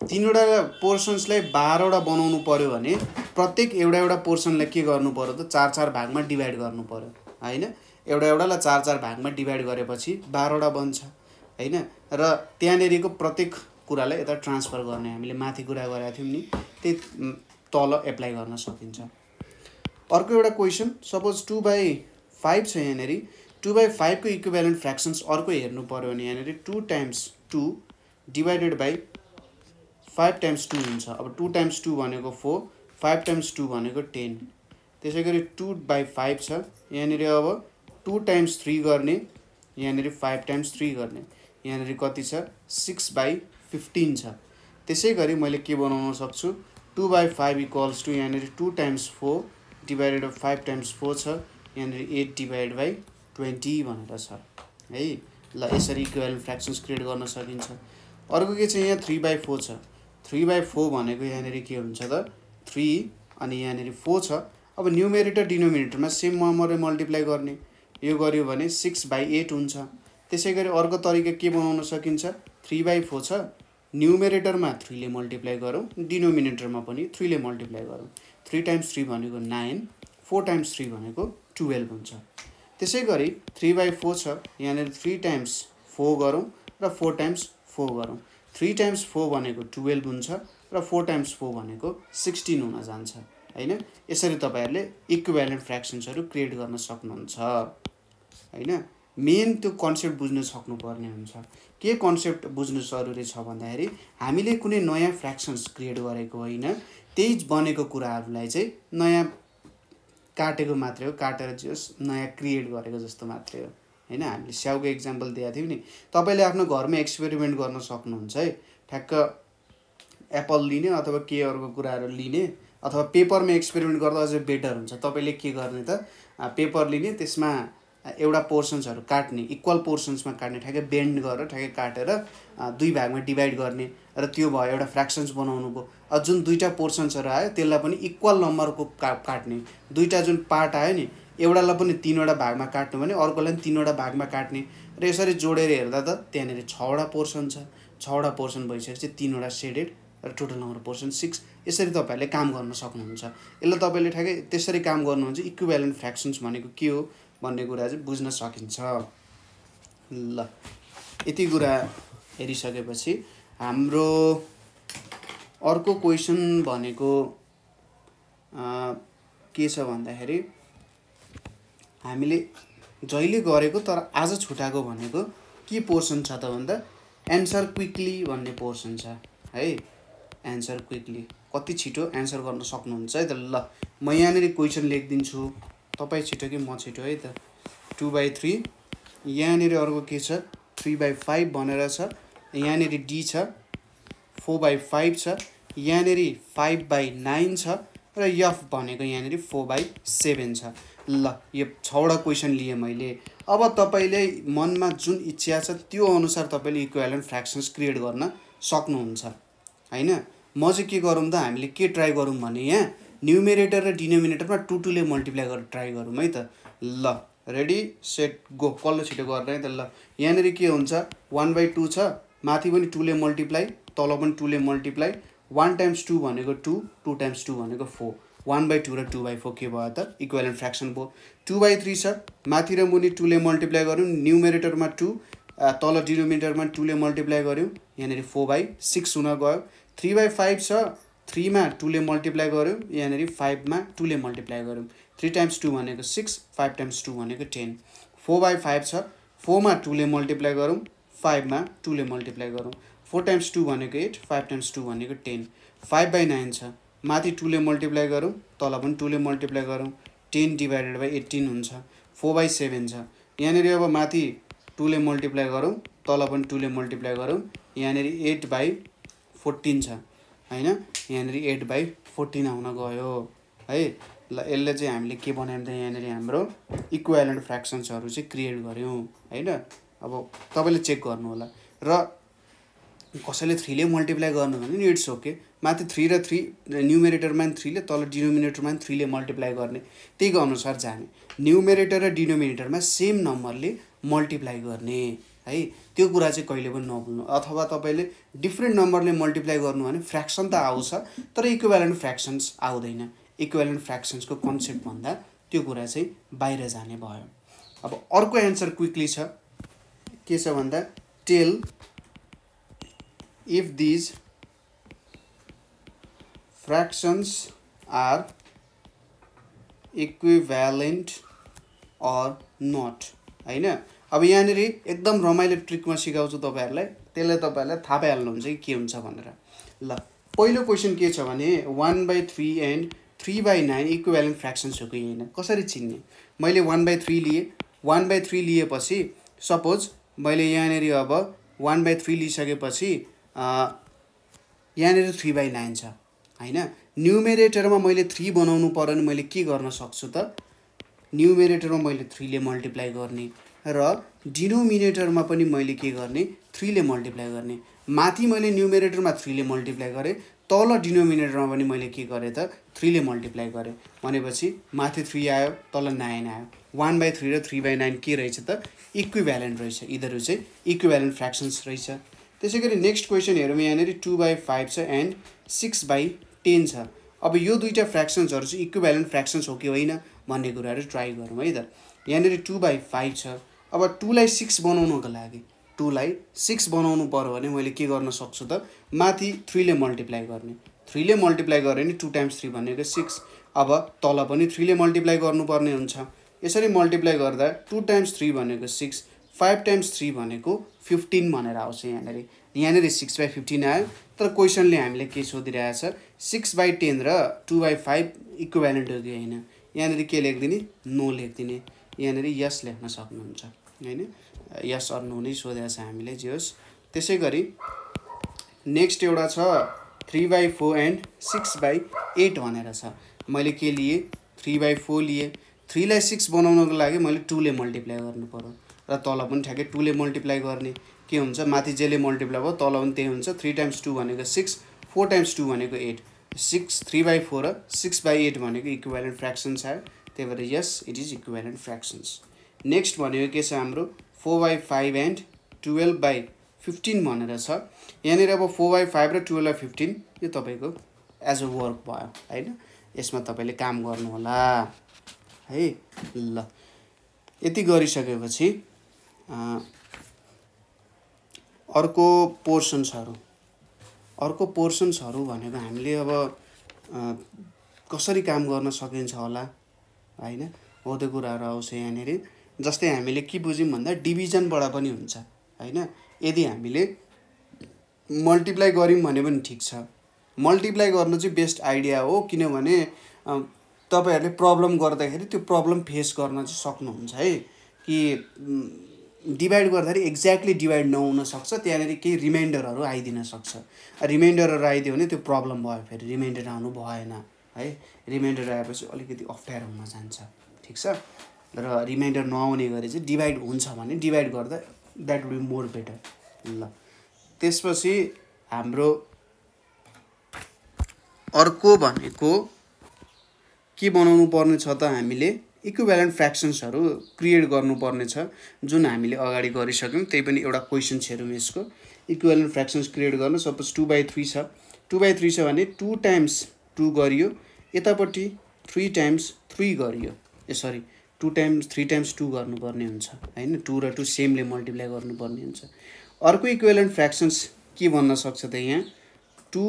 तिनवटा पोर्सन्सलाई बाह्रवटा बनाउनु पऱ्यो भने प्रत्येक एउटा एउटा पोर्सनलाई के गर्नु पऱ्यो त चार चार भागमा डिभाइड गर्नु पऱ्यो होइन? एउटा एउटालाई चार चार भागमा डिभाइड गरेपछि बाह्रवटा बन्छ होइन? र त्यहाँनिरको प्रत्येक कुरालाई यता ट्रान्सफर गर्ने हामीले माथि कुरा गरेका थियौँ नि। त्यही तल एप्लाई गर्न सकिन्छ। अर्को एउटा question suppose two by five छ यहाँनिर। टु बाई फाइभको इक्विभ्यालेन्ट फ्रेक्सन्स अर्को हेर्नु पऱ्यो भने यहाँनिर two times two divided by five times two हुन्छ। अब टु टाइम्स टू भनेको फोर फाइभ टाइम्स टू भनेको टेन त्यसै गरी टु बाई फाइभ छ। यहाँनिर अब टु टाइम्स थ्री गर्ने यहाँनिर फाइभ टाइम्स थ्री गर्ने। यहाँनिर कति छ? सिक्स बाई फिफ्टिन छ। त्यसै गरी मैले के बनाउन सक्छु? Two by five equals to यहाँनिर two times four divided by five times four छ यहाँनिर एट डिभाइड बाई ट्वेन्टी भनेर छ है? ल यसरी इक्वेल फ्रेक्सन्स क्रिएट गर्न सकिन्छ। अर्को के छ यहाँ थ्री बाई फोर छ। थ्री बाई फोर भनेको यहाँनिर के हुन्छ त? थ्री अनि यहाँनिर फोर छ। अब न्युमेरेटर डिनोमिनेटरमा सेम नम्बरले मल्टिप्लाई गर्ने। यो गऱ्यो भने सिक्स बाई एट हुन्छ। त्यसै गरी अर्को तरिका के बनाउन सकिन्छ? थ्री बाई फोर छ। न्युमेरेटरमा थ्रीले मल्टिप्लाई गरौँ डिनोमिनेटरमा पनि थ्रीले मल्टिप्लाई गरौँ। थ्री टाइम्स थ्री भनेको नाइन फोर टाइम्स थ्री भनेको टुवेल्भ हुन्छ। त्यसै गरी थ्री बाई फोर छ यहाँनिर थ्री टाइम्स फोर गरौँ र फोर टाइम्स फोर गरौँ। थ्री टाइम्स फोर भनेको टुवेल्भ हुन्छ र फोर टाइम्स फोर भनेको सिक्सटिन हुन जान्छ होइन? यसरी तपाईँहरूले इक्विभ्यालेन्ट फ्रेक्सन्सहरू क्रिएट गर्न सक्नुहुन्छ होइन? मेन त्यो कन्सेप्ट बुझ्न सक्नुपर्ने हुन्छ। के कन्सेप्ट बुझ्नु जरुरी छ भन्दाखेरि हामीले कुनै नयाँ फ्रेक्सन्स क्रिएट गरेको होइन त्यही बनेको कुराहरूलाई चाहिँ नयाँ काटेको मात्रै हो काटेर जस नयाँ क्रिएट गरेको जस्तो मात्रै हो। होइन हामीले स्याउको इक्जाम्पल दिएको थियौँ नि। तपाईँले आफ्नो घरमा एक्सपेरिमेन्ट गर्न सक्नुहुन्छ है। ठ्याक्क एप्पल लिने अथवा के अरूको कुराहरू लिने अथवा पेपरमा एक्सपेरिमेन्ट गर्दा अझै बेटर हुन्छ। तपाईँले के गर्ने त? पेपर लिने त्यसमा एउटा पोर्सन्सहरू काट्ने इक्वल पोर्सन्समा काट्ने ठ्याक्कै बेन्ड गरेर ठ्याक्कै काटेर दुई भागमा डिभाइड गर्ने र त्यो भयो एउटा फ्रेक्सन्स बनाउनु भयो। जुन दुईवटा पोर्सन्सहरू आयो त्यसलाई पनि इक्वल नम्बरको का काट्ने। दुईवटा जुन पार्ट आयो नि एउटालाई पनि तिनवटा भागमा काट्नु भने अर्कोलाई पनि तिनवटा भागमा काट्ने। र यसरी जोडेर हेर्दा त त्यहाँनिर छवटा पोर्सन छ। छवटा पोर्सन भइसकेपछि तिनवटा सेडेड र टोटल नम्बर पोर्सन सिक्स यसरी तपाईँहरूले काम गर्न सक्नुहुन्छ। यसलाई तपाईँले ठ्याक्कै त्यसरी काम गर्नुहुन्छ इक्विभ्यालेन्ट फ्रेक्सन्स भनेको के हो? भन्ने कुरा चाहिँ बुझ्न सकिन्छ। ल यति कुरा हेरिसकेपछि हाम्रो अर्को क्वेसन भनेको के छ भन्दाखेरि हामीले जहिले गरेको तर आज छुट्याएको भनेको के पोर्सन छ त भन्दा एन्सर क्विकली भन्ने पोर्सन छ है? एन्सर क्विकली कति छिटो एन्सर गर्न सक्नुहुन्छ है त? ल म यहाँनिर क्वेसन लेखिदिन्छु। तपाईँ छिटो कि म छिटो है त? टु बाई थ्री यहाँनिर अर्को के छ? थ्री बाई फाइभ भनेर छ। यहाँनिर डी छ। फोर बाई फाइभ छ। यहाँनिर फाइभ बाई नाइन छ र यफ भनेको यहाँनिर फोर बाई सेभेन छ। ल यो छवटा क्वेसन लिएँ मैले। अब तपाईँले मनमा जुन इच्छा छ त्यो अनुसार तपाईँले इक्वेलेन्ट फ्रेक्सन्स क्रिएट गर्न सक्नुहुन्छ। होइन? म चाहिँ के गरौँ त? हामीले के ट्राई गरौँ भने यहाँ न्युमेरेटर र डिनोमिनेटरमा टु टूले मल्टिप्लाई गरेर ट्राई गरौँ है त। ल रेडी सेट गो। कसले छिटो गरेर है त? ल यहाँनिर के हुन्छ? वान बाई टू छ। माथि पनि टूले मल्टिप्लाई तल पनि टूले मल्टिप्लाई। वान टाइम्स टू भनेको टू टू टाइम्स टू भनेको फोर वान बाई टू र टू बाई फोर के भयो त? इक्वेलेन्ट फ्रेक्सन भयो। टू बाई थ्री छ। माथि र मुनि टूले मल्टिप्लाई गऱ्यौँ। न्युमेरेटरमा टू तल डिनोमिनेटरमा टूले मल्टिप्लाई गऱ्यौँ। यहाँनिर फोर बाई सिक्स हुन गयो। थ्री बाई फाइभ छ। थ्रीमा टूले मल्टिप्लाई गऱ्यौँ यहाँनिर फाइभमा टूले मल्टिप्लाई गऱ्यौँ। थ्री टाइम्स टू भनेको सिक्स फाइभ टाइम्स टू भनेको टेन। फोर बाई फाइभ छ फोरमा टूले मल्टिप्लाई गरौँ फाइभमा टूले मल्टिप्लाई गरौँ फोर टाइम्स टू भनेको एट फाइभ टाइम्स टू भनेको टेन। फाइभ बाई नाइन छ माथि टूले मल्टिप्लाई गरौँ तल पनि टूले मल्टिप्लाई गरौँ टेन डिभाइडेड बाई एट्टिन हुन्छ फोर बाई सेभेन छ। यहाँनिर अब माथि टूले मल्टिप्लाई गरौँ तल पनि टूले मल्टिप्लाई गरौँ यहाँनिर एट बाई फोर्टिन छ। होइन? यहाँनिर एट बाई फोर्टिन आउन गयो। है ल यसले चाहिँ हामीले के बनायौँ त यहाँनिर हाम्रो इक्वेलेन्ट फ्रेक्सन्सहरू चाहिँ क्रिएट गऱ्यौँ होइन? अब तपाईँले चेक गर्नु होला र कसैले थ्रीले मल्टिप्लाई गर्नु भने नि इट्स ओके माथि थ्री र थ्री न्युमेरेटरमा पनि थ्रीले तल डिनोमिनेटरमा पनि थ्रीले मल्टिप्लाई गर्ने। त्यही अनुसार जाने। न्युमेरेटर र डिनोमिनेटरमा सेम नम्बरले मल्टिप्लाई गर्ने। है त्यो कुरा चाहिँ कहिले पनि नभुल्नु। अथवा तपाईँले डिफ्रेन्ट नम्बरले मल्टिप्लाई गर्नु भने फ्रेक्सन त आउँछ तर इक्वेलेन्ट फ्रेक्सन्स आउँदैन। इक्वेलेन्ट फ्रेक्सन्सको कन्सेप्ट भन्दा त्यो कुरा चाहिँ बाहिर जाने भयो। अब अर्को एन्सर क्विकली छ। के छ भन्दा tell if these fractions are equivalent or not होइन? अब यहाँनिर एकदम रमाइलो ट्रिकमा सिकाउँछु तपाईँहरूलाई। त्यसले तपाईँहरूलाई थाहा पाइहाल्नुहुन्छ कि के हुन्छ भनेर। ल पहिलो क्वेसन के छ भने one by three and three by nine equivalent fractions हो कि होइन? कसरी चिन्ने? मैले वान बाई थ्री लिएँ। वान बाई थ्री लिएपछि सपोज मैले यहाँनिर अब वान बाई थ्री लिइसकेपछि यहाँनिर थ्री बाई नाइन छ होइन? न्युमेरेटरमा मैले थ्री बनाउनु पऱ्यो भने मैले के गर्न सक्छु त? न्युमेरेटरमा मैले थ्रीले मल्टिप्लाई गर्ने। र डिनोमिनेटरमा पनि मैले के गर्ने? थ्रीले मल्टिप्लाई गर्ने। माथि मैले न्युमेरेटरमा थ्रीले मल्टिप्लाई गरेँ तल डिनोमिनेटरमा पनि मैले के गरेँ त? थ्रीले मल्टिप्लाई गरेँ। भनेपछि माथि थ्री आयो तल नाइन आयो। वान बाई थ्री र थ्री बाई नाइन के रहेछ त? इक्विभ्यालेन्ट रहेछ। यिनीहरू चाहिँ इक्विभ्यालेन्ट फ्रेक्सन्स रहेछ। त्यसै गरी नेक्स्ट क्वेसन हेरौँ यहाँनिर टु बाई फाइभ छ एन्ड सिक्स बाई टेन छ। अब यो दुईवटा फ्रेक्सन्सहरू चाहिँ इक्विभ्यालेन्ट फ्रेक्सन्स हो कि होइन भन्ने कुराहरू ट्राई गरौँ है त। यहाँनिर टु बाई फाइभ छ। अब टूलाई सिक्स बनाउनुको लागि टूलाई सिक्स बनाउनु पऱ्यो भने मैले के गर्न सक्छु त? माथि थ्रीले मल्टिप्लाई गर्ने। थ्रीले मल्टिप्लाई गरेँ भने टु टाइम्स थ्री भनेको सिक्स। अब तल पनि थ्रीले मल्टिप्लाई गर्नुपर्ने हुन्छ। यसरी मल्टिप्लाई गर्दा टु टाइम्स थ्री भनेको सिक्स फाइभ टाइम्स थ्री भनेको फिफ्टिन भनेर आउँछ यहाँनिर। यहाँनिर सिक्स बाई फिफ्टिन आयो। तर क्वेसनले हामीले के सोधिरहेछ सिक्स बाई टेन र टु बाई फाइभ इक्वेलेन्ट हो कि होइन? यहाँनिर के लेखिदिने? नो लेखिदिने। यहाँनिर यस लेख्न सक्नुहुन्छ। होइन? यस अर नो नै सोधेको छ हामीले जे होस्। त्यसै गरी नेक्स्ट एउटा छ three by four and six by eight भनेर छ। मैले के लिएँ? थ्री बाई फोर लिएँ। थ्रीलाई सिक्स बनाउनको लागि मैले टूले मल्टिप्लाई गर्नु पऱ्यो र तल पनि ठ्याक्कै टूले मल्टिप्लाई गर्ने। के हुन्छ? माथि जेले मल्टिप्लाई भयो तल पनि त्यही हुन्छ। थ्री टाइम्स टू भनेको सिक्स फोर टाइम्स टू भनेको eight six three by four र सिक्स बाई एट भनेको इक्वेलेन्ट फ्रेक्सन्स आयो। त्यही भएर yes it is equivalent fractions next भनेको के छ हाम्रो? Four by five and twelve by fifteen भनेर छ। यहाँनिर अब फोर बाई फाइभ र टुवेल्भ बाई फिफ्टिन यो तपाईँको एज अ वर्क भयो होइन? यसमा तपाईँले काम गर्नुहोला। है ल। यति गरिसकेपछि अर्को पोर्सन्सहरू। अर्को पोर्सन्सहरू भनेको हामीले अब कसरी काम गर्न सकिन्छ होला होइन? हो त्यो कुराहरू आउँछ यहाँनिर। जस्तै हामीले के बुझ्यौँ भन्दा डिभिजनबाट पनि हुन्छ होइन? यदि हामीले मल्टिप्लाई गऱ्यौँ भने पनि ठिक छ। मल्टिप्लाई गर्नु चाहिँ बेस्ट आइडिया हो किनभने तपाईँहरूले प्रब्लम गर्दाखेरि त्यो प्रब्लम फेस गर्न चाहिँ सक्नुहुन्छ है? कि डिभाइड गर्दाखेरि एक्ज्याक्टली डिभाइड नहुन सक्छ त्यहाँनिर केही रिमाइन्डरहरू आइदिन सक्छ। रिमाइन्डरहरू आइदियो भने त्यो प्रब्लम भयो फेरि रिमाइन्डर आउनु भएन है? रिमाइन्डर आएपछि अलिकति अप्ठ्यारो हुन जान्छ ठिक छ? र रिमाइन्डर नआउने गरी चाहिँ डिभाइड हुन्छ भने डिभाइड गर्दा द्याट बी मोर बेटर ल। त्यसपछि हाम्रो अर्को भनेको के बनाउनु पर्ने छ त हामीले इक्विभ्यालेन्ट फ्रेक्सन्सहरू क्रिएट गर्नुपर्ने छ जुन हामीले अगाडि गरिसक्यौँ। त्यही पनि एउटा क्वेसन हेरौँ यसको। इक्वेलेन्ट फ्रेक्सन्स क्रिएट गर्न सपोज टू बाई थ्री छ। टू बाई थ्री छ भने टू टाइम्स टू गरियो। यतापट्टि थ्री टाइम्स थ्री गरियो। ए sorry two times three times two गर्नुपर्ने हुन्छ होइन? टू र टू सेमले मल्टिप्लाई गर्नुपर्ने हुन्छ। अर्को इक्वेलेन्ट फ्रेक्सन्स के भन्न सक्छ त यहाँ? टू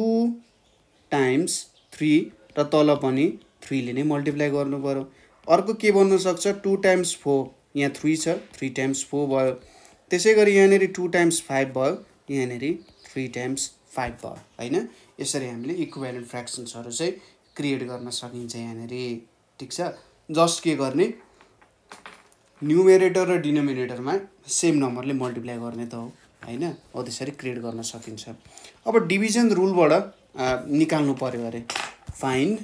टाइम्स थ्री र तल पनि थ्रीले नै मल्टिप्लाई गर्नु पऱ्यो अर्को के भन्न सक्छ? टू टाइम्स फोर यहाँ थ्री छ थ्री टाइम्स फोर भयो। त्यसै गरी यहाँनिर टू टाइम्स फाइभ भयो यहाँनिर थ्री टाइम्स फाइभ भयो होइन? यसरी हामीले इक्वेलेन्ट फ्रेक्सन्सहरू चाहिँ क्रिएट गर्न सकिन्छ यहाँनिर। ठिक छ? जस्ट के गर्ने? न्युमेरेटर र डिनोमिनेटरमा सेम नम्बरले मल्टिप्लाई गर्ने त हो होइन? हो त्यसरी क्रिएट गर्न सकिन्छ। अब डिभिजन रुलबाट निकाल्नु पऱ्यो अरे। Find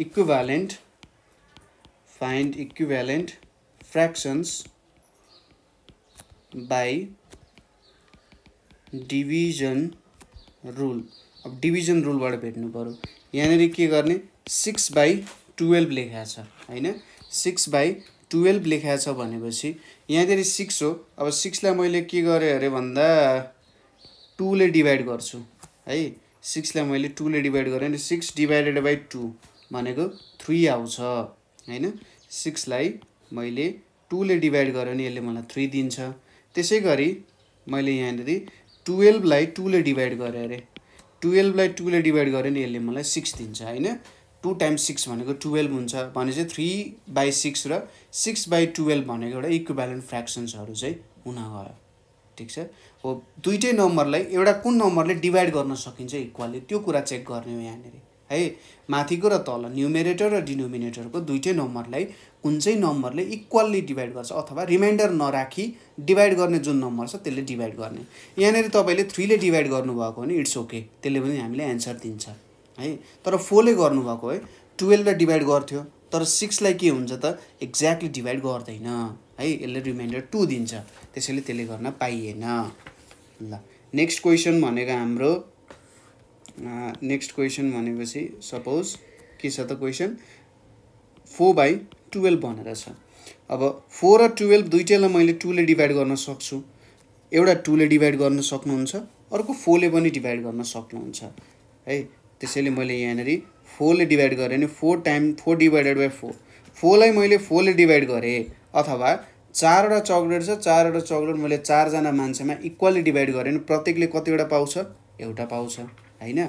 equivalent find equivalent fractions by division rule अब डिभिजन रुलबाट भेट्नु पऱ्यो यहाँनिर के गर्ने? सिक्स बाई टुवेल्भ लेखाएको छ होइन? सिक्स बाई टुवेल्भ लेखाएको छ भनेपछि यहाँनिर सिक्स हो। अब सिक्सलाई मैले के गरेँ अरे भन्दा टूले डिभाइड गर्छु है? सिक्सलाई मैले टूले डिभाइड गरेँ भने सिक्स डिभाइडेड बाई टू भनेको थ्री आउँछ होइन? सिक्सलाई मैले टूले डिभाइड गरेँ भने यसले मलाई थ्री दिन्छ। त्यसै गरी मैले यहाँनिर टुवेल्भलाई टूले डिभाइड गरेँ अरे। टुवेल्भलाई टूले डिभाइड गरेँ भने यसले मलाई सिक्स दिन्छ होइन? टु टाइम्स सिक्स भनेको टुवेल्भ हुन्छ भने चाहिँ थ्री बाई सिक्स र सिक्स बाई टुवेल्भ भनेको एउटा इक्विभ्यालेन्ट फ्रेक्सन्सहरू चाहिँ हुन गयो। ठिक छ? हो दुइटै नम्बरलाई एउटा कुन नम्बरले डिभाइड गर्न सकिन्छ इक्वली त्यो कुरा चेक गर्ने हो यहाँनिर। है माथिको र तल न्युमेरेटर र डिनोमिनेटरको दुइटै नम्बरलाई कुन चाहिँ नम्बरले इक्वल्ली डिभाइड गर्छ अथवा रिमाइन्डर नराखी डिभाइड गर्ने जुन नम्बर छ त्यसले डिभाइड गर्ने। यहाँनिर तपाईँले थ्रीले डिभाइड गर्नुभएको भने इट्स ओके त्यसले पनि हामीले एन्सर दिन्छ। है? तर फोरले गर्नुभएको है? टुवेल्भलाई डिभाइड गर्थ्यो। तर सिक्सलाई के हुन्छ त? एक्ज्याक्टली डिभाइड गर्दैन है? यसले रिमाइन्डर टू दिन्छ। त्यसैले त्यसले गर्न पाइएन। ल नेक्स्ट क्वेसन भनेको हाम्रो नेक्स्ट क्वेसन भनेपछि सपोज के छ त क्वेसन फोर बाई टुवेल्भ भनेर छ। अब फोर र टुवेल्भ दुइटैलाई मैले टूले डिभाइड गर्न सक्छु। एउटा टूले डिभाइड गर्न सक्नुहुन्छ। अर्को फोरले पनि डिभाइड गर्न सक्नुहुन्छ। है? त्यसैले मैले यहाँनिर फोरले डिभाइड गरेँ भने four time four divided by four. फोरलाई मैले फोरले डिभाइड गरेँ अथवा चारवटा चक्लेट छ चारवटा चक्लेट मैले चारजना मान्छेमा इक्वली डिभाइड गरेँ भने प्रत्येकले कतिवटा पाउँछ? एउटा पाउँछ होइन?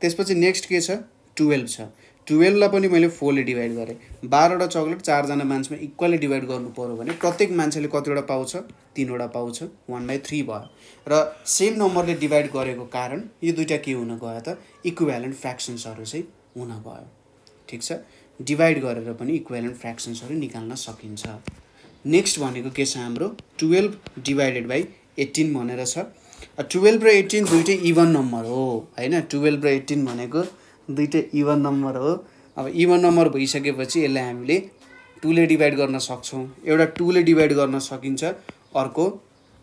त्यसपछि नेक्स्ट के छ? टुवेल्भ छ। टुवेल्भलाई पनि मैले फोरले डिभाइड गरेँ। बाह्रवटा चक्लेट चारजना मान्छेमा इक्वली डिभाइड गर्नु पऱ्यो भने प्रत्येक मान्छेले कतिवटा पाउँछ? तिनवटा पाउँछ। वान बाई थ्री भयो। र सेम नम्बरले डिभाइड गरेको कारण यो दुइटा के हुन गयो त? इक्विभ्यालेन्ट फ्रेक्सन्सहरू चाहिँ हुन गयो। ठिक छ? डिभाइड गरेर पनि इक्विभ्यालेन्ट फ्रेक्सन्सहरू निकाल्न सकिन्छ। नेक्स्ट भनेको के छ हाम्रो? टुवेल्भ डिभाइडेड बाई एट्टिन भनेर छ। टुवेल्भ र एट्टिन दुइटै इभन नम्बर हो होइन? टुवेल्भ र एट्टिन भनेको दुइटै इभन नम्बर हो। अब इभन नम्बर भइसकेपछि यसलाई हामीले टूले डिभाइड गर्न सक्छौँ। एउटा टूले डिभाइड गर्न सकिन्छ अर्को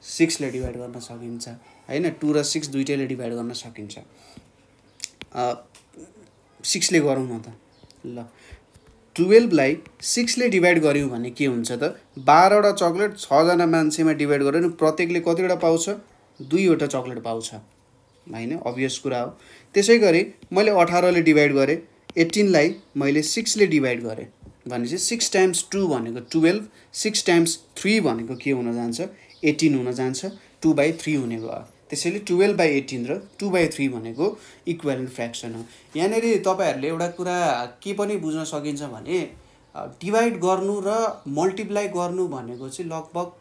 सिक्सले डिभाइड गर्न सकिन्छ। होइन टू र सिक्स दुइटैले डिभाइड गर्न सकिन्छ। सिक्सले गरौँ न त। ल टुवेल्भलाई सिक्सले डिभाइड गऱ्यौँ भने के हुन्छ त? बाह्रवटा चक्लेट छजना मान्छेमा डिभाइड गऱ्यो भने प्रत्येकले कतिवटा पाउँछ? दुईवटा चक्लेट पाउँछ। होइन अभियस कुरा हो। त्यसै गरी मैले अठारले डिभाइड गरेँ एट्टिनलाई मैले सिक्सले डिभाइड गरेँ। भनेपछि सिक्स टाइम्स टू भनेको टुवेल्भ सिक्स टाइम्स थ्री भनेको के हुन जान्छ? एटिन हुन जान्छ टू बाई थ्री हुने भयो। त्यसैले टुवेल्भ बाई एटिन र टू बाई थ्री भनेको इक्वेलेन्ट फ्रेक्सन हो। यहाँनिर तपाईँहरूले एउटा कुरा के पनि बुझ्न सकिन्छ भने डिभाइड गर्नु र मल्टिप्लाई गर्नु भनेको चाहिँ लगभग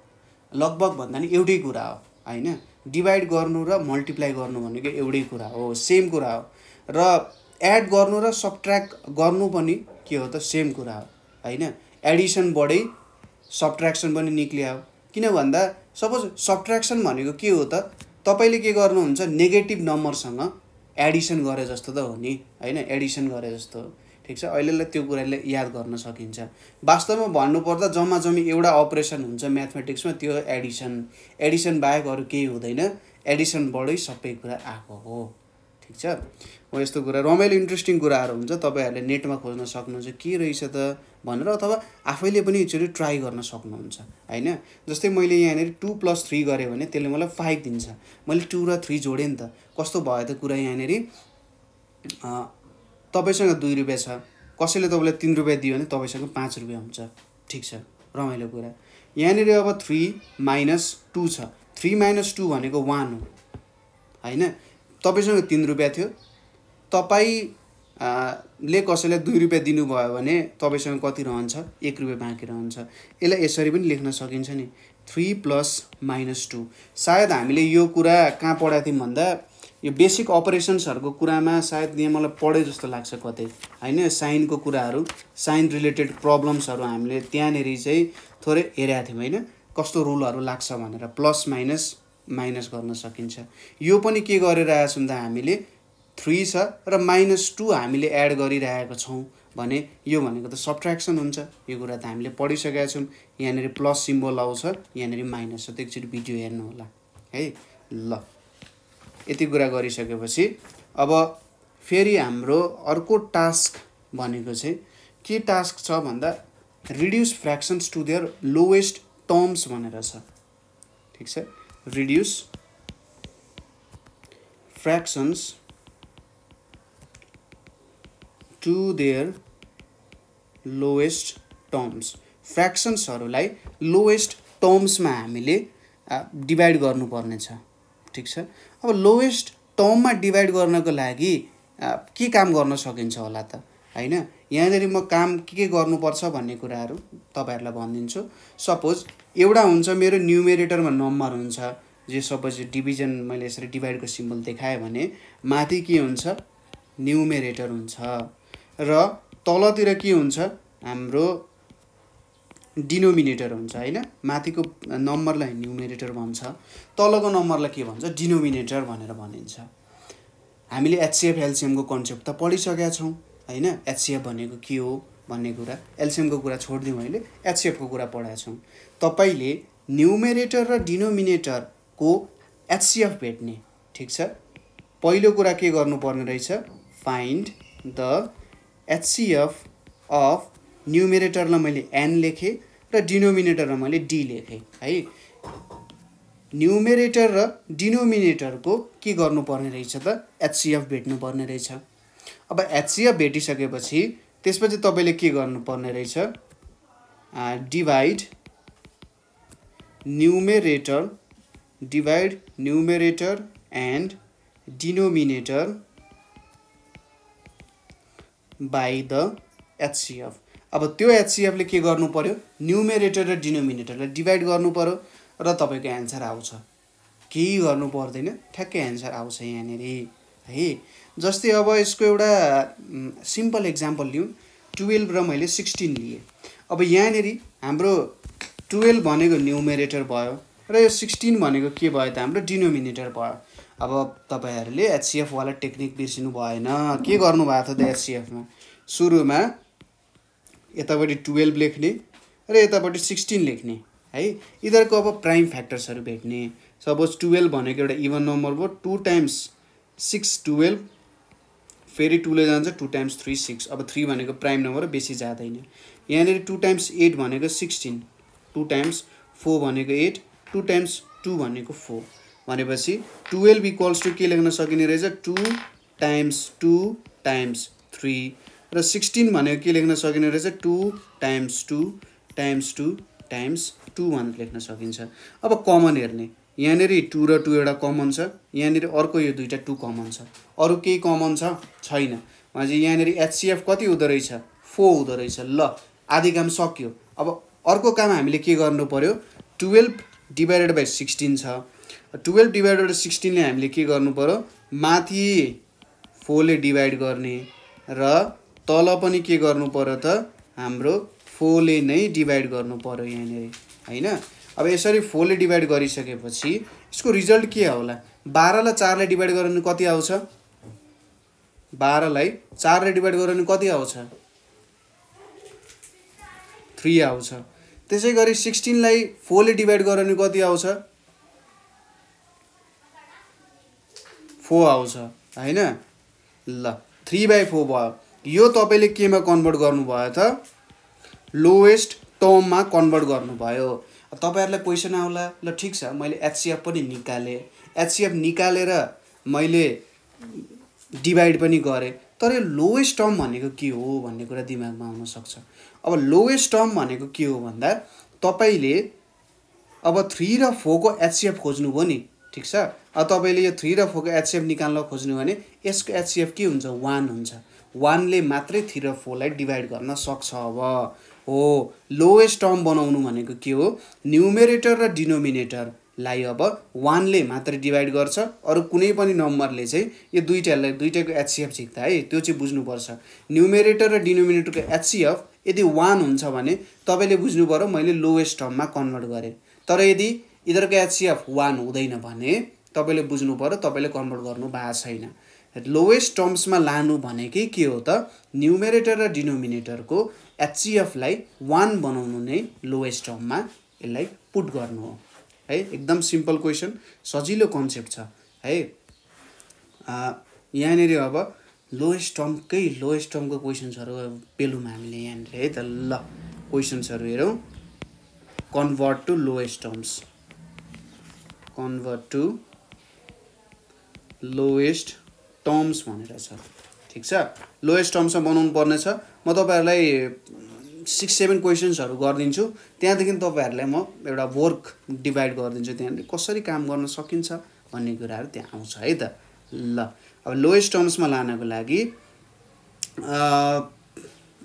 लगभग भन्दा नि एउटै कुरा हो होइन? डिभाइड गर्नु र मल्टिप्लाई गर्नु भनेको एउटै कुरा हो सेम कुरा हो। र एड गर्नु र सब्ट्र्याक्ट गर्नु पनि के हो त सेम कुरा हो होइन? एडिसनबाटै सब्ट्र्याक्सन पनि निक्लियो किन भन्दा सपोज सब्ट्र्याक्सन भनेको के हो त तपाईँले के गर्नुहुन्छ नेगेटिभ नम्बरसँग एडिसन गरे जस्तो त हो नि होइन? एडिसन गरे जस्तो ठिक छ? अहिलेलाई त्यो कुराले याद गर्न सकिन्छ। वास्तवमा भन्नुपर्दा जम्मा जम्मी एउटा अपरेसन हुन्छ म्याथमेटिक्समा त्यो एडिसन। एडिसन बाहेक अरू केही हुँदैन। एडिसनबाटै सबै कुरा आएको हो। ठिक छ? हो यस्तो कुरा रमाइलो इन्ट्रेस्टिङ कुराहरू हुन्छ तपाईँहरूले नेटमा खोज्न सक्नुहुन्छ के रहेछ त भनेर अथवा आफैले पनि एकचोटि ट्राई गर्न सक्नुहुन्छ होइन? जस्तै मैले यहाँनिर टू प्लस थ्री गरेँ भने त्यसले मलाई फाइभ दिन्छ। मैले टू र थ्री जोडेँ नि त। कस्तो भयो त कुरा यहाँनिर? तपाईँसँग दुई रुपियाँ छ। कसैले तपाईँलाई तिन रुपियाँ दियो भने तपाईँसँग पाँच रुपियाँ हुन्छ। ठिक छ रमाइलो कुरा। यहाँनिर अब थ्री माइनस टू छ। थ्री माइनस टू भनेको वान हो। होइन? तपाईँसँग तिन रुपियाँ थियो। तपाईँ ले कसैलाई दुई रुपियाँ दिनुभयो भने तपाईँसँग कति रहन्छ? एक रुपियाँ बाँकी रहन्छ। यसलाई यसरी पनि लेख्न सकिन्छ नि। थ्री प्लस माइनस टू सायद हामीले यो कुरा कहाँ पढाएको थियौँ भन्दा यो बेसिक अपरेसन्सहरूको कुरामा सायद यहाँ मलाई पढे जस्तो लाग्छ कतै। होइन साइनको कुराहरू साइन रिलेटेड प्रब्लम्सहरू हामीले त्यहाँनिर चाहिँ थोरै हेरेका थियौँ होइन? कस्तो रुलहरू लाग्छ भनेर प्लस माइनस माइनस गर्न सकिन्छ। यो पनि के गरेर आएछौँ त हामीले थ्री छ र माइनस टू हामीले एड गरिरहेको छौँ भने यो भनेको त सब्ट्र्याक्सन हुन्छ। यो कुरा त हामीले पढिसकेका छौँ। यहाँनिर प्लस सिम्बल आउँछ यहाँनिर माइनस छ। त एकचोटि भिडियो हेर्नु होला। है ल। यति कुरा गरिसकेपछि अब फेरि हाम्रो अर्को टास्क भनेको चाहिँ के टास्क छ भन्दा reduce fractions to their lowest terms भनेर छ। ठिक छ? Reduce fractions to their lowest terms फ्रेक्सन्सहरूलाई लोवेस्ट टर्म्समा हामीले डिभाइड गर्नुपर्नेछ। ठिक छ? अब लोवेस्ट टर्ममा डिभाइड गर्नको लागि के काम गर्न सकिन्छ होला त? होइन? यहाँनिर म काम के के गर्नुपर्छ भन्ने कुराहरू तपाईँहरूलाई भनिदिन्छु। सपोज एउटा हुन्छ मेरो न्युमेरेटरमा नम्बर हुन्छ जे सपोज डिभिजन मैले यसरी डिभाइडको सिम्बल देखाएँ भने माथि के हुन्छ? न्युमेरेटर हुन्छ। र तलतिर के हुन्छ? हाम्रो डिनोमिनेटर हुन्छ होइन? माथिको नम्बरलाई न्युमेरेटर भन्छ तलको नम्बरलाई के भन्छ? डिनोमिनेटर भनेर भनिन्छ। हामीले एचसिएफ एलसिएमको कन्सेप्ट त पढिसकेका छौँ होइन? एचसिएफ भनेको के हो भन्ने कुरा? एलसिएमको कुरा छोडिदिउँ मैले एचसिएफको कुरा पढाएको छौँ। तपाईँले न्युमेरेटर र डिनोमिनेटरको एचसिएफ भेट्ने ठिक छ? पहिलो कुरा के गर्नुपर्ने रहेछ? फाइन्ड द एचसिएफ अफ न्युमेरेटरमा मैले एन लेखेँ र डिनोमिनेटरमा मैले डी लेखेँ है? न्युमेरेटर र डिनोमिनेटरको के गर्नुपर्ने रहेछ त? एचसिएफ भेट्नुपर्ने रहेछ। अब एचसिएफ भेटिसकेपछि त्यसपछि तपाईँले के गर्नुपर्ने रहेछ? Divide numerator divide numerator and denominator by the HCF अब त्यो एचसिएफले के गर्नु पऱ्यो न्युमेरेटर र डिनोमिनेटरलाई डिभाइड गर्नु पऱ्यो र तपाईँको एन्सर आउँछ। केही गर्नु पर्दैन। ठ्याक्कै एन्सर आउँछ यहाँनिर है? जस्तै अब यसको एउटा सिम्पल इक्जाम्पल लिउँ टुवेल्भ र मैले सिक्सटिन लिएँ। अब यहाँनिर हाम्रो टुवेल्भ भनेको न्युमेरेटर भयो र यो सिक्सटिन भनेको के भयो त? हाम्रो डिनोमिनेटर भयो। अब तपाईँहरूले एचसिएफवाला टेक्निक बिर्सिनु भएन। के गर्नुभएको थियो त एचसिएफमा सुरुमा यतापट्टि टुवेल्भ लेख्ने र यतापट्टि सिक्सटिन लेख्ने है? यिनीहरूको अब प्राइम फ्याक्टर्सहरू भेट्ने। सपोज टुवेल्भ भनेको एउटा इभन नम्बर भयो टु टाइम्स सिक्स टुवेल्भ फेरि टूले जान्छ टु टाइम्स थ्री सिक्स अब थ्री भनेको प्राइम नम्बर बेसी जाँदैन। यहाँनिर टु टाइम्स एट भनेको सिक्सटिन टु टाइम्स फोर भनेको एट टु टाइम्स टू भनेको फोर भनेपछि टुवेल्भ इक्वल्स टु के लेख्न सकिने रहेछ? Two times two times three र सिक्सटिन भनेको के लेख्न सकिने रहेछ? Two times two times two times two भनेर लेख्न सकिन्छ। अब कमन हेर्ने। यहाँनिर टु र टू एउटा कमन छ। यहाँनिर अर्को यो दुइटा टू कमन छ। अरू केही कमन छ? छैन। भनेपछि यहाँनिर एचसिएफ कति हुँदो रहेछ? फोर हुँदो रहेछ। ल आधी काम सक्यो। अब अर्को काम हामीले के गर्नु पऱ्यो टुवेल्भ डिभाइडेड बाई सिक्सटिन छ। टुवेल्भ डिभाइडेड बाई सिक्सटिनले हामीले के गर्नु पऱ्यो माथि फोरले डिभाइड गर्ने र तल पनि के गर्नु पऱ्यो त? हाम्रो फोरले नै डिभाइड गर्नु पऱ्यो यहाँनिर होइन? अब यसरी फोरले डिभाइड गरिसकेपछि यसको रिजल्ट के होला? बाह्रलाई चारले डिभाइड गर्यो भने कति आउँछ? बाह्रलाई चारले डिभाइड गर्यो भने कति आउँछ? थ्री आउँछ। त्यसै गरी सिक्सटिनलाई फोरले डिभाइड गर्यो भने कति आउँछ? फोर आउँछ होइन? ल थ्री बाई फोर भयो। यो तपाईँले केमा कन्भर्ट गर्नुभयो त? लोएस्ट टर्ममा कन्भर्ट गर्नुभयो। तपाईँहरूलाई क्वेसन आउला ल ठिक छ मैले एचसिएफ पनि निकालेँ। एचसिएफ निकालेर मैले डिभाइड पनि गरेँ। तर यो लोएस्ट टर्म भनेको के हो भन्ने कुरा दिमागमा आउनसक्छ अब लोएस्ट टर्म भनेको के हो भन्दा तपाईँले अब थ्री र फोरको एचसिएफ खोज्नुभयो नि ठिक छ? अब तपाईँले यो थ्री र फोरको एचसिएफ निकाल्न खोज्नु भने यसको एचसिएफ के हुन्छ? वान हुन्छ। वानले मात्रै थ्री र फोरलाई डिभाइड गर्न सक्छ अब। हो लोएस्ट टर्म बनाउनु भनेको के हो? न्युमेरेटर र डिनोमिनेटर लाई अब वानले मात्रै डिभाइड गर्छ। अरू कुनै पनि नम्बरले चाहिँ यो दुइटालाई दुइटाको एचसिएफ झिक्दा है त्यो चाहिँ बुझ्नुपर्छ। न्युमेरेटर र डिनोमिनेटरको एचसिएफ यदि वान हुन्छ भने तपाईँले बुझ्नु पऱ्यो मैले लोवेस्ट टर्ममा कन्भर्ट गरेँ। तर यदि यिनीहरूको एचसिएफ वान हुँदैन भने तपाईँले बुझ्नु पऱ्यो तपाईँले कन्भर्ट गर्नु भएको छैन। लोवेस्ट टर्म्समा लानु भनेकै के हो त? न्युमेरेटर र डिनोमिनेटरको एचसिएफलाई वान बनाउनु नै लोवेस्ट टर्ममा यसलाई पुट गर्नु हो। है एकदम सिम्पल क्वेसन सजिलो कन्सेप्ट छ है। यहाँनिर अब लोएस्ट टर्मकै लोएस्ट टर्मको क्वेसन्सहरू पेलौँ हामीले यहाँनिर है त ल क्वेसन्सहरू हेरौँ। Convert to lowest terms convert to lowest terms भनेर छ। ठिक छ? लोएस्ट टर्म्समा बनाउनु पर्नेछ म तपाईँहरूलाई सिक्स सेभेन क्वेसन्सहरू गरिदिन्छु। त्यहाँदेखि तपाईँहरूलाई म एउटा वर्क डिभाइड गरिदिन्छु। त्यहाँनिर कसरी काम गर्न सकिन्छ भन्ने कुराहरू त्यहाँ आउँछ है त? ल अब लोएस्ट टर्म्समा लानको लागि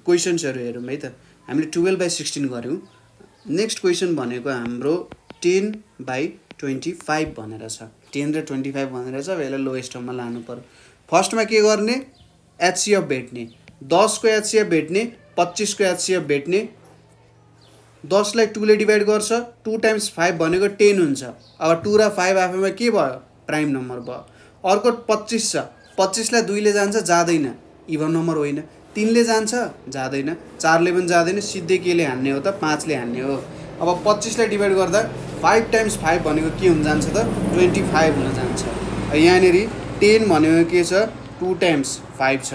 क्वेसन्सहरू हेरौँ है त? हामीले टुवेल्भ बाई सिक्सटिन गऱ्यौँ। नेक्स्ट क्वेसन भनेको हाम्रो टेन बाई ट्वेन्टी फाइभ भनेर छ। टेन र ट्वेन्टी फाइभ भनेर छ यसलाई लोएस्ट टर्ममा लानु पऱ्यो फर्स्टमा के गर्ने? एचसिएफ भेट्ने। दसको एचसिएफ भेट्ने पच्चिसको एचसिएफ भेट्ने। दसलाई टूले डिभाइड गर्छ। टु टाइम्स फाइभ भनेको टेन हुन्छ। अब टु र फाइभ आफैमा के भयो? प्राइम नम्बर भयो। अर्को पच्चिस छ। पच्चिसलाई दुईले जान्छ जाँदैन। इभन नम्बर होइन। तिनले जान्छ जाँदैन। चारले पनि जाँदैन। सिधै केले हान्ने हो त? पाँचले हान्ने हो। अब पच्चिसलाई डिभाइड गर्दा फाइभ टाइम्स फाइभ भनेको के हुन जान्छ त? ट्वेन्टी फाइभ हुन जान्छ। यहाँनिर टेन भनेको के छ? टु टाइम्स फाइभ छ।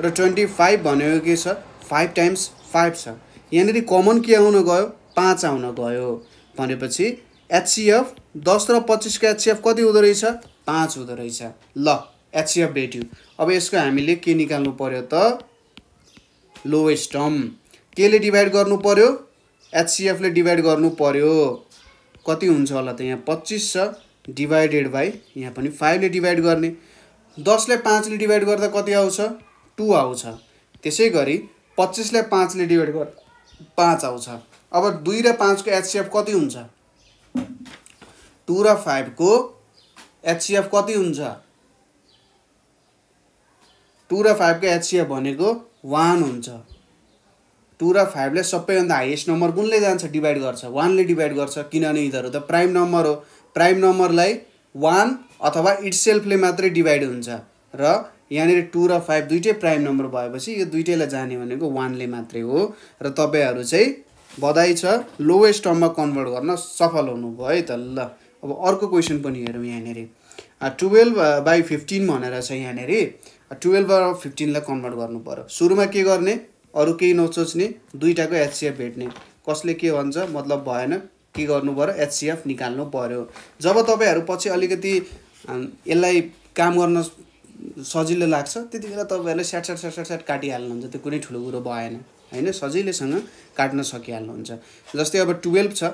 र ट्वेन्टी फाइभ भनेको के छ? फाइभ टाइम्स फाइभ छ। यहाँनिर कमन के आउन गयो? पाँच आउन गयो। भनेपछि एचसिएफ दस र पच्चिसको एचसिएफ कति हुँदो रहेछ? पाँच हुँदो रहेछ। ल एचसिएफ भेट्यो अब यसको हामीले के निकाल्नु पर्यो त? लोवेस्ट टर्म केले डिभाइड गर्नु पर्यो? एचसिएफले डिभाइड गर्नु पर्यो। कति हुन्छ होला त यहाँ? पच्चिस छ। डिभाइडेड बाई यहाँ पनि फाइभले डिभाइड गर्ने। दसलाई पाँचले डिभाइड गर्दा कति आउँछ? टु आउँछ। त्यसै गरी पच्चिसलाई पाँचले डिभाइड गर्दा पाँच आउँछ। अब दुई र पाँचको एचसिएफ कति हुन्छ? टु र फाइभको एचसिएफ कति हुन्छ? टु र फाइभको एचसिएफ भनेको वान हुन्छ। टु र फाइभले सबैभन्दा हाइएस्ट नम्बर कुनले जान्छ? डिभाइड गर्छ। वानले डिभाइड गर्छ। किनभने यिनीहरू त प्राइम नम्बर हो। प्राइम नम्बरलाई वान अथवा इट सेल्फले मात्रै डिभाइड हुन्छ। र यहाँनिर टु र फाइभ दुइटै प्राइम नम्बर भएपछि यो दुइटैलाई जाने भनेको वानले मात्रै हो। र तपाईँहरू चाहिँ बधाई छ लोवेस्ट टर्ममा कन्भर्ट गर्न सफल हुनुभयो है त ल। अब अर्को क्वेसन पनि हेरौँ यहाँनिर। टुवेल्भ बाई फिफ्टिन भनेर छ यहाँनिर। टुवेल्भ र फिफ्टिनलाई कन्भर्ट गर्नु पऱ्यो सुरुमा के गर्ने? अरू केही नसोच्ने दुइटाको एचसिएफ भेट्ने। कसले के भन्छ? मतलब भएन। के गर्नु पऱ्यो? एचसिएफ निकाल्नु पऱ्यो। जब तपाईँहरू पछि अलिकति यसलाई काम गर्न सजिलो लाग्छ त्यति बेला तपाईँहरूले स्याट स्याट स्याट स्याट काटिहाल्नुहुन्छ। त्यो कुनै ठुलो कुरो भएन। होइन? सजिलैसँग काट्न सकिहाल्नुहुन्छ। जस्तै अब टुवेल्भ छ।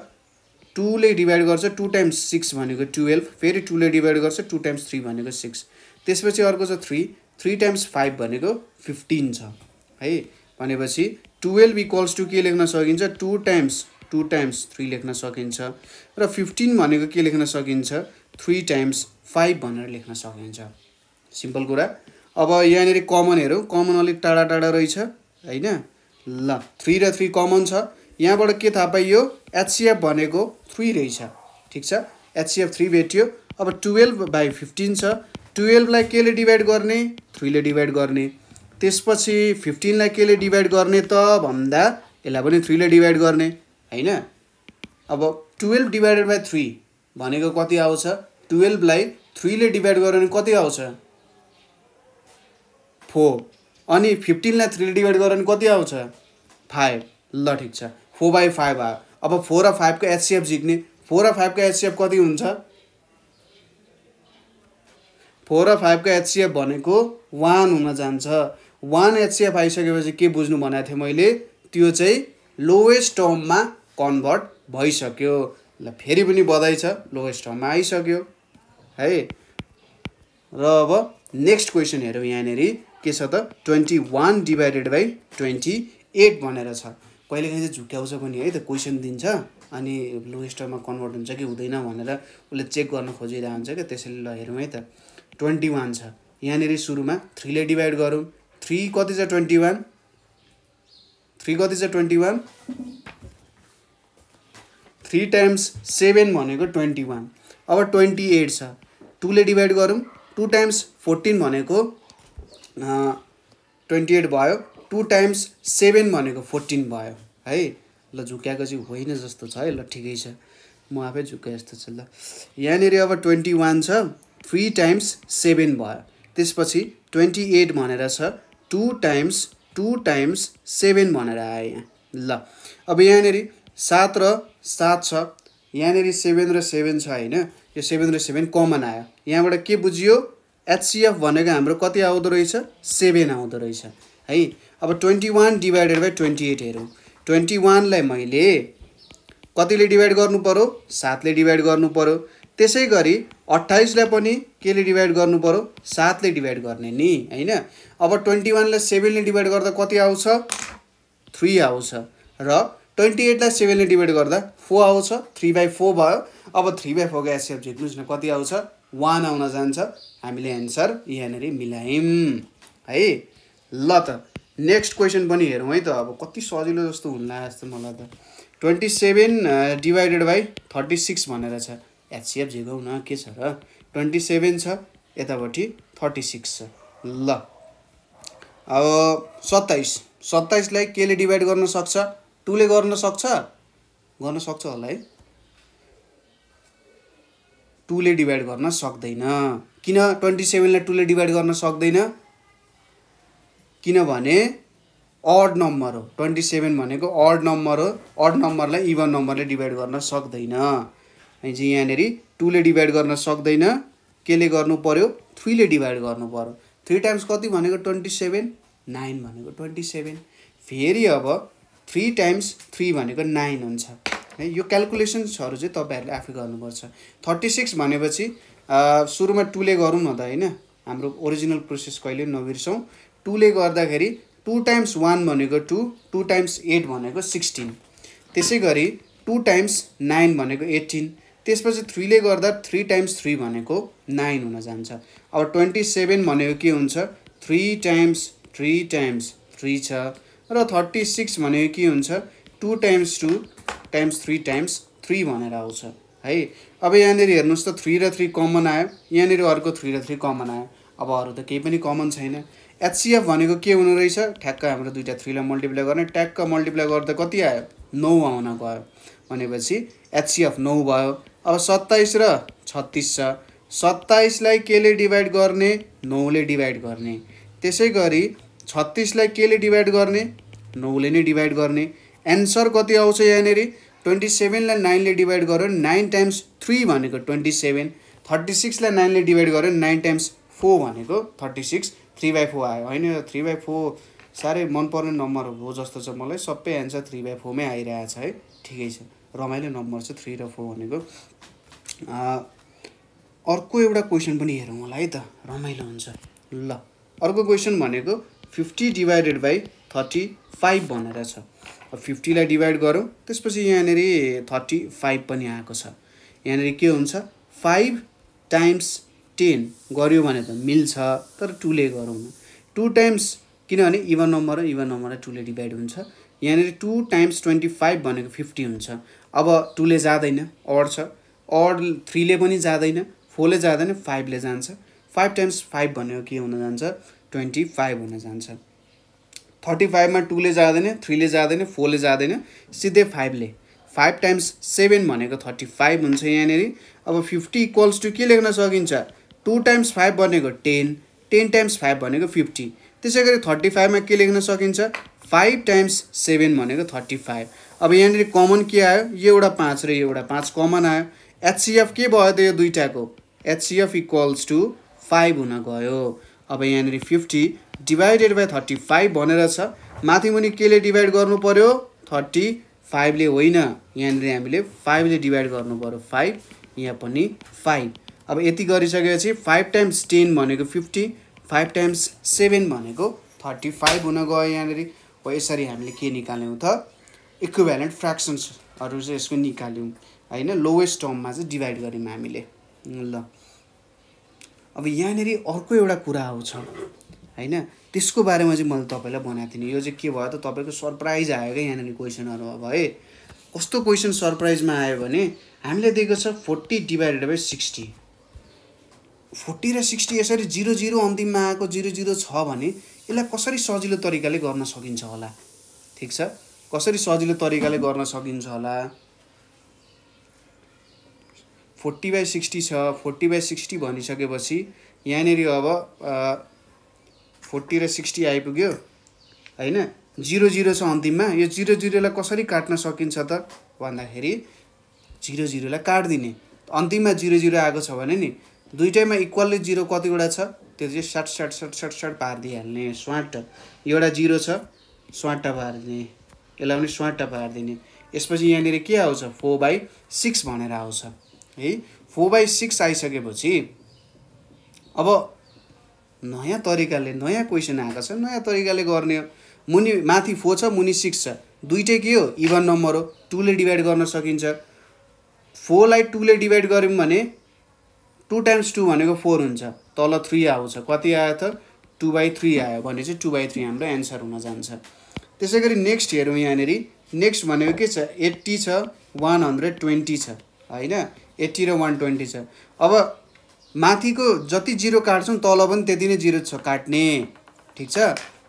टूले डिभाइड गर्छ टु टाइम्स सिक्स भनेको टुवेल्भ फेरि टूले डिभाइड गर्छ टु टाइम्स थ्री भनेको सिक्स। त्यसपछि अर्को छ थ्री। थ्री टाइम्स फाइभ भनेको फिफ्टिन छ। है? भनेपछि टुवेल्भ इक्वल्स टु के लेख्न सकिन्छ? Two times two times three लेख्न सकिन्छ र फिफ्टिन भनेको के लेख्न सकिन्छ? थ्री टाइम्स फाइभ भनेर लेख्न सकिन्छ। सिम्पल कुरा। अब यहाँनिर कमन हेरौँ। कमन अलिक टाढा टाढा रहेछ होइन? ल थ्री र थ्री कमन छ। यहाँबाट के थाहा पाइयो? एचसिएफ भनेको थ्री रहेछ। ठिक छ? एचसिएफ थ्री भेट्यो। अब टुवेल्भ बाई फिफ्टिन छ। टुवेल्भलाई केले डिभाइड गर्ने? थ्रीले डिभाइड गर्ने। त्यसपछि फिफ्टिनलाई केले डिभाइड गर्ने त भन्दा यसलाई पनि थ्रीले डिभाइड गर्ने। होइन? अब टुवेल्भ डिभाइडेड बाई थ्री भनेको कति आउँछ? टुवेल्भलाई थ्रीले डिभाइड गर्यो भने कति आउँछ? फोर अनि फिफ्टिनलाई थ्रीले डिभाइड गरेर भने कति आउँछ? फाइभ ल ठिक छ। फोर बाई फाइभ आयो। अब फोर र फाइभको एचसिएफ झिक्ने फोर र फाइभको एचसिएफ कति हुन्छ? फोर र फाइभको एचसिएफ भनेको वान हुन जान्छ। वान एचसिएफ आइसकेपछि के बुझ्नु भनेको थिएँ मैले? त्यो चाहिँ लोवेस्ट टर्ममा कन्भर्ट भइसक्यो। ल फेरि पनि बधाई छ लोवेस्ट टर्ममा आइसक्यो। है? र अब नेक्स्ट क्वेसन हेरौँ यहाँनिर के छ त? Twenty one divided by twenty eight भनेर छ। कहिलेकाहीँ चाहिँ झुक्याउँछ पनि है त क्वेसन दिन्छ। अनि लोएस्ट टर्ममा कन्भर्ट हुन्छ कि हुँदैन भनेर उसले चेक गर्न खोजिरहेको हुन्छ क्या त्यसैले ल हेरौँ है त। ट्वेन्टी वान छ। यहाँनिर सुरुमा थ्रीले डिभाइड गरौँ। थ्री कति छ ट्वेन्टी वान? थ्री कति छ twenty one? Three times seven भनेको ट्वेन्टी वान अब ट्वेन्टी एट छ टूले डिभाइड गरौँ. टु टाइम्स फोर्टिन भनेको ट्वेन्टी एट भयो. टु टाइम्स सेभेन भनेको फोर्टिन भयो। है? ल झुक्याएको चाहिँ होइन जस्तो छ है। ल ठिकै छ। म आफै झुक्के जस्तो छ। ल यहाँनिर अब ट्वेन्टी वान छ। थ्री टाइम्स सेभेन भयो। त्यसपछि ट्वेन्टी एट भनेर छ। Two times two times seven भनेर आयो यहाँ। ल अब यहाँनिर सात र सात छ। यहाँनिर सेभेन र सेभेन छ होइन। यो सेभेन र सेभेन कमन आयो। यहाँबाट के बुझियो? एचसिएफ भनेको हाम्रो कति आउँदो रहेछ? सेभेन आउँदो रहेछ। है? अब twenty one divided by twenty eight हेरौँ। ट्वेन्टी वानलाई मैले कतिले डिभाइड गर्नु पऱ्यो सातले डिभाइड गर्नु पऱ्यो त्यसै गरी अट्ठाइसलाई पनि केले डिभाइड गर्नु पऱ्यो सातले डिभाइड गर्ने नि होइन? अब ट्वेन्टी वानलाई सेभेनले डिभाइड गर्दा कति आउँछ? थ्री आउँछ। र ट्वेन्टी एटलाई सेभेनले डिभाइड गर्दा फोर आउँछ थ्री बाई फोर भयो। अब थ्री बाई फोरको एसिएफ झिक्नुहोस् न कति आउँछ? वान आउन जान्छ। हामीले एन्सर यहाँनिर मिलायौँ। है ल त नेक्स्ट क्वेसन पनि हेरौँ है त। अब कति सजिलो जस्तो हुन लाग्यो जस्तो मलाई त। Twenty seven divided by thirty six भनेर छ। एचसिएफ झिकौँ न के छ र? ट्वेन्टी सेभेन छ यतापट्टि थर्टी सिक्स छ। ल अब सत्ताइस। सत्ताइसलाई केले डिभाइड गर्न सक्छ? टूले गर्न सक्छ? गर्न सक्छ होला है। टूले डिभाइड गर्न सक्दैन। किन ट्वेन्टी सेभेनलाई टूले डिभाइड गर्न सक्दैन? किनभने अड नम्बर हो। ट्वेन्टी सेभेन भनेको अड नम्बर हो। अड नम्बरलाई इभन नम्बरले डिभाइड गर्न सक्दैन। अनि चाहिँ यहाँनिर टूले डिभाइड गर्न सक्दैन। केले गर्नु पऱ्यो थ्रीले डिभाइड गर्नु पऱ्यो थ्री टाइम्स कति भनेको? Twenty seven? नाइन भनेको। Twenty seven. फेरि अब थ्री टाइम्स थ्री भनेको नाइन हुन्छ। है यो क्यालकुलेसन्सहरू चाहिँ तपाईँहरूले आफै गर्नुपर्छ। थर्टी सिक्स भनेपछि सुरुमा टूले गरौँ न त होइन? हाम्रो ओरिजिनल प्रोसेस कहिले नबिर्सौँ। टूले गर्दाखेरि टु टाइम्स वान भनेको टू टु टाइम्स एट भनेको सिक्सटिन त्यसै गरी टु टाइम्स नाइन भनेको एट्टिन त्यसपछि थ्रीले गर्दा थ्री टाइम्स थ्री भनेको नाइन हुन जान्छ। अब ट्वेन्टी सेभेन भनेको के हुन्छ? Three times three times three छ। र थर्टी सिक्स भनेको के हुन्छ? Two times two times three times three भनेर आउँछ है? अब यहाँनिर हेर्नुहोस् त थ्री र थ्री कमन आयो। यहाँनिर अर्को थ्री र थ्री कमन आयो। अब अरू त केही पनि कमन छैन। एचसिएफ भनेको के हुनु रहेछ? ठ्याक्क हाम्रो दुइटा थ्रीलाई मल्टिप्लाई गर्ने ट्याक्क मल्टिप्लाई गर्दा कति आयो? नौ आउन गयो भनेपछि एचसिएफ नौ भयो। अब सत्ताइस र छत्तिस छ। सत्ताइसलाई केले डिभाइड गर्ने? नौले डिभाइड गर्ने। त्यसै गरी छत्तिसलाई केले डिभाइड गर्ने? नौले नै डिभाइड गर्ने। एन्सर कति आउँछ यहाँनिर? ट्वेन्टी सेभेनलाई नाइनले डिभाइड गर्यो। नाइन टाइम्स थ्री भनेको ट्वेन्टी सेभेन। थर्टी सिक्सलाई नाइनले डिभाइड गर्यो। नाइन टाइम्स फोर भनेको thirty six. Three by four आयो। होइन थ्री बाई फोर साह्रै मनपर्ने नम्बर हो जस्तो छ मलाई। सबै एन्सर थ्री बाई फोरमै आइरहेको छ है। ठिकै छ। रमाइलो नम्बर छ थ्री र फोर भनेको। अर्को एउटा क्वेसन पनि हेरौँ होला है त। रमाइलो हुन्छ। ल अर्को क्वेसन भनेको fifty divided by thirty five भनेर छ। फिफ्टीलाई डिभाइड गरौँ त्यसपछि यहाँनिर थर्टी फाइभ पनि आएको छ। यहाँनिर के हुन्छ? फाइभ टाइम्स टेन गऱ्यो भने त मिल्छ तर टूले गरौँ टु टाइम्स किनभने इभन नम्बर र इभन नम्बरलाई टूले डिभाइड हुन्छ। यहाँनिर टु टाइम्स ट्वेन्टी फाइभ भनेको फिफ्टी हुन्छ। अब टूले जाँदैन अड छ। अड थ्रीले पनि जाँदैन फोरले जाँदैन फाइभले जान्छ। फाइभ टाइम्स फाइभ भनेको के हुन जान्छ? ट्वेन्टी फाइभ हुन जान्छ। थर्टी फाइभमा टूले जाँदैन थ्रीले जाँदैन फोरले जाँदैन सिधै फाइभले फाइभ टाइम्स सेभेन भनेको थर्टी फाइभ हुन्छ यहाँनिर। अब फिफ्टी इक्वल्स टु के लेख्न सकिन्छ? टु टाइम्स फाइभ भनेको टेन टेन टाइम्स फाइभ भनेको फिफ्टी त्यसै गरी थर्टी फाइभमा के लेख्न सकिन्छ? फाइभ टाइम्स सेभेन भनेको थर्टी फाइभ अब यहाँनिर कमन के आयो? यो एउटा पाँच र यो एउटा पाँच कमन आयो। एचसिएफ के भयो त यो दुइटाको एचसिएफ इक्वल्स टु फाइभ हुन गयो। अब यहाँनिर fifty divided by thirty five भनेर छ। माथि मुनि केले डिभाइड गर्नु पऱ्यो थर्टी फाइभले होइन। यहाँनिर हामीले फाइभले डिभाइड गर्नु पऱ्यो फाइभ यहाँ पनि फाइभ अब यति गरिसकेपछि फाइभ टाइम्स टेन भनेको फिफ्टी फाइभ टाइम्स सेभेन भनेको थर्टी फाइभ हुन गयो यहाँनिर। हो यसरी हामीले के निकाल्यौँ त? इक्विभ्यालेन्ट फ्रेक्सन्सहरू चाहिँ यसको निकाल्यौँ। होइन लोवेस्ट टर्ममा चाहिँ डिभाइड गऱ्यौँ हामीले। ल। अब यहाँनिर अर्को एउटा कुरा आउँछ होइन? त्यसको बारेमा चाहिँ मैले तपाईँलाई बनाएको थिएँ यो चाहिँ के भयो त? तपाईँको सरप्राइज आयो क्या यहाँनिर क्वेसनहरू अब है? कस्तो क्वेसन सरप्राइजमा आयो भने हामीले दिएको छ forty divided by sixty. Forty र सिक्सटी यसरी जिरो जिरो अन्तिममा आएको जिरो जिरो छ भने यसलाई कसरी सजिलो तरिकाले गर्न सकिन्छ होला? ठिक छ? कसरी सजिलो तरिकाले गर्न सकिन्छ होला? फोर्टी बाई सिक्सटी छ फोर्टी बाई सिक्सटी भनिसकेपछि यहाँनिर अब फोर्टी र सिक्सटी आइपुग्यो होइन? जिरो जिरो छ अन्तिममा। यो जिरो जिरोलाई कसरी काट्न सकिन्छ त? भन्दाखेरि जिरो जिरोलाई काटिदिने। अन्तिममा जिरो जिरो आएको छ भने नि दुइटैमा इक्वल्ली जिरो कतिवटा छ? त्यो चाहिँ साट साट साट साट साट पारिदिइहाल्ने स्वाट एउटा जिरो छ स्वाट्टा पारिदिने। यसलाई पनि स्वाट्टा पारिदिने। यसपछि यहाँनिर के आउँछ? फोर बाई सिक्स भनेर आउँछ। है? फोर बाई सिक्स आइसकेपछि अब नयाँ तरिकाले नयाँ क्वेसन आएको छ नयाँ तरिकाले गर्ने हो मुनि माथि फोर छ मुनि सिक्स छ। दुइटै के हो? इभन नम्बर हो। टूले डिभाइड गर्न सकिन्छ। फोरलाई टूले डिभाइड गऱ्यौँ भने टु टाइम्स टू भनेको फोर हुन्छ। तल थ्री आउँछ। कति आयो त? टु बाई थ्री आयो। भने चाहिँ टु बाई थ्री हाम्रो एन्सर हुन जान्छ। त्यसै गरी नेक्स्ट हेरौँ यहाँनिर। नेक्स्ट भनेको के छ? एट्टी छ वान हन्ड्रेड ट्वेन्टी छ। होइन? एट्टी र वान ट्वेन्टी छ। अब माथिको जति जिरो काट्छौँ तल पनि त्यति नै जिरो छ काट्ने। ठिक छ?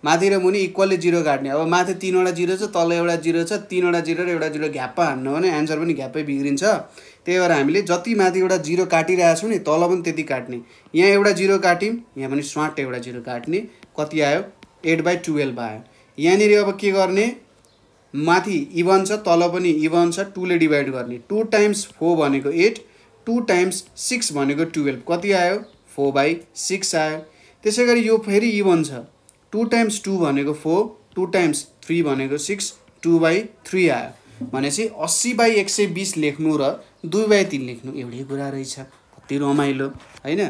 माथि र मुनि इक्वल्ली जिरो काट्ने। अब माथि तिनवटा जिरो छ तल एउटा जिरो छ तिनवटा जिरो र एउटा जिरो घ्याप्पा हान्नु भने एन्सर पनि घ्याप्पै बिग्रिन्छ। त्यही भएर हामीले जति माथि एउटा जिरो काटिरहेको छौँ नि तल पनि त्यति काट्ने। यहाँ एउटा जिरो काट्यौँ यहाँ पनि स्वाट एउटा जिरो काट्ने। कति आयो? एट बाई टुवेल्भ आयो। यहाँनिर अब के गर्ने? माथि इभन छ तल पनि इभन छ टूले डिभाइड गर्ने। टु टाइम्स फोर भनेको एट टु टाइम्स सिक्स भनेको टुवेल्भ कति आयो? फोर बाई सिक्स आयो। त्यसै गरी यो फेरि इभन छ। टु टाइम्स टू भनेको फोर टु टाइम्स थ्री भनेको सिक्स टु बाई थ्री आयो। भनेपछि अस्सी बाई एक सय बिस लेख्नु र दुई बाई तिन लेख्नु एउटै कुरा रहेछ। कति रमाइलो होइन?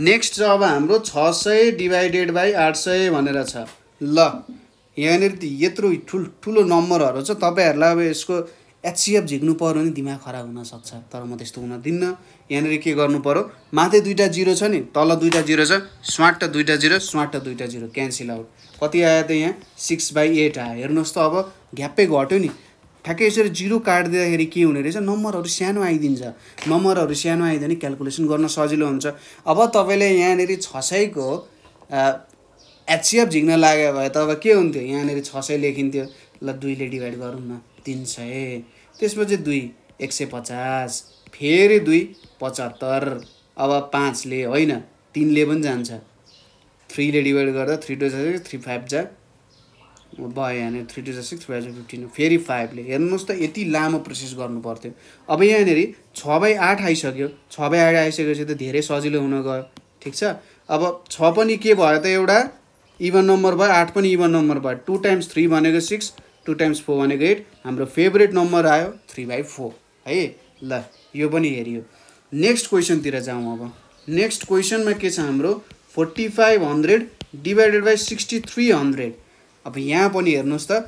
नेक्स्ट अब हाम्रो छ सय डिभाइडेड बाई आठ सय भनेर छ। ल यहाँनिर यत्रो ठुल ठुलो नम्बरहरू छ तपाईँहरूलाई अब यसको एचसिएफ झिक्नु पऱ्यो भने दिमाग खराब हुनसक्छ तर म त्यस्तो हुन दिन्न। यहाँनिर के गर्नु पऱ्यो माथि दुइटा जिरो छ नि तल दुइटा जिरो छ स्वाट दुइटा जिरो स्वाट दुइटा जिरो क्यान्सल आउट कति आयो त यहाँ? सिक्स बाई एट आयो। हेर्नुहोस् त अब घ्याप्पै घट्यो नि। ठ्याक्कै यसरी जिरो काटिदिँदाखेरि के हुने रहेछ? नम्बरहरू सानो आइदिन्छ। नम्बरहरू सानो आइदियो भने क्यालकुलेसन गर्न सजिलो हुन्छ। अब तपाईँले यहाँनिर छ सयको एचसिएफ झिक्न लाग्यो भए त अब के हुन्थ्यो? यहाँनिर छ सय लेखिन्थ्यो। ल दुईले डिभाइड गरौँ न। तिन सय। त्यसपछि दुई एक सय पचास। फेरि दुई पचहत्तर। अब पाँचले होइन तिनले पनि जान्छ। थ्रीले डिभाइड गर्दा थ्री टू जा थ्री फाइभ जा। भयो यहाँनिर थ्री टू जा सिक्स फाइभ जा फिफ्टिन फेरि फाइभले। हेर्नुहोस् त यति लामो प्रोसेस गर्नु पर्थ्यो। अब यहाँनिर छ बाई आठ आइसक्यो। छ बाई आठ आइसकेपछि त धेरै सजिलो हुन गयो। ठिक छ? अब छ पनि के भयो त एउटा इभन नम्बर भयो आठ पनि इभन नम्बर भयो टु टाइम्स थ्री भनेको सिक्स टु टाइम्स फोर भनेको एट हाम्रो फेभरेट नम्बर आयो थ्री बाई फोर है? ल यो पनि हेरियो। नेक्स्ट क्वेसनतिर जाउँ अब। नेक्स्ट क्वेसनमा के छ हाम्रो? Forty five hundred divided by sixty three hundred अब यहाँ पनि हेर्नुहोस् त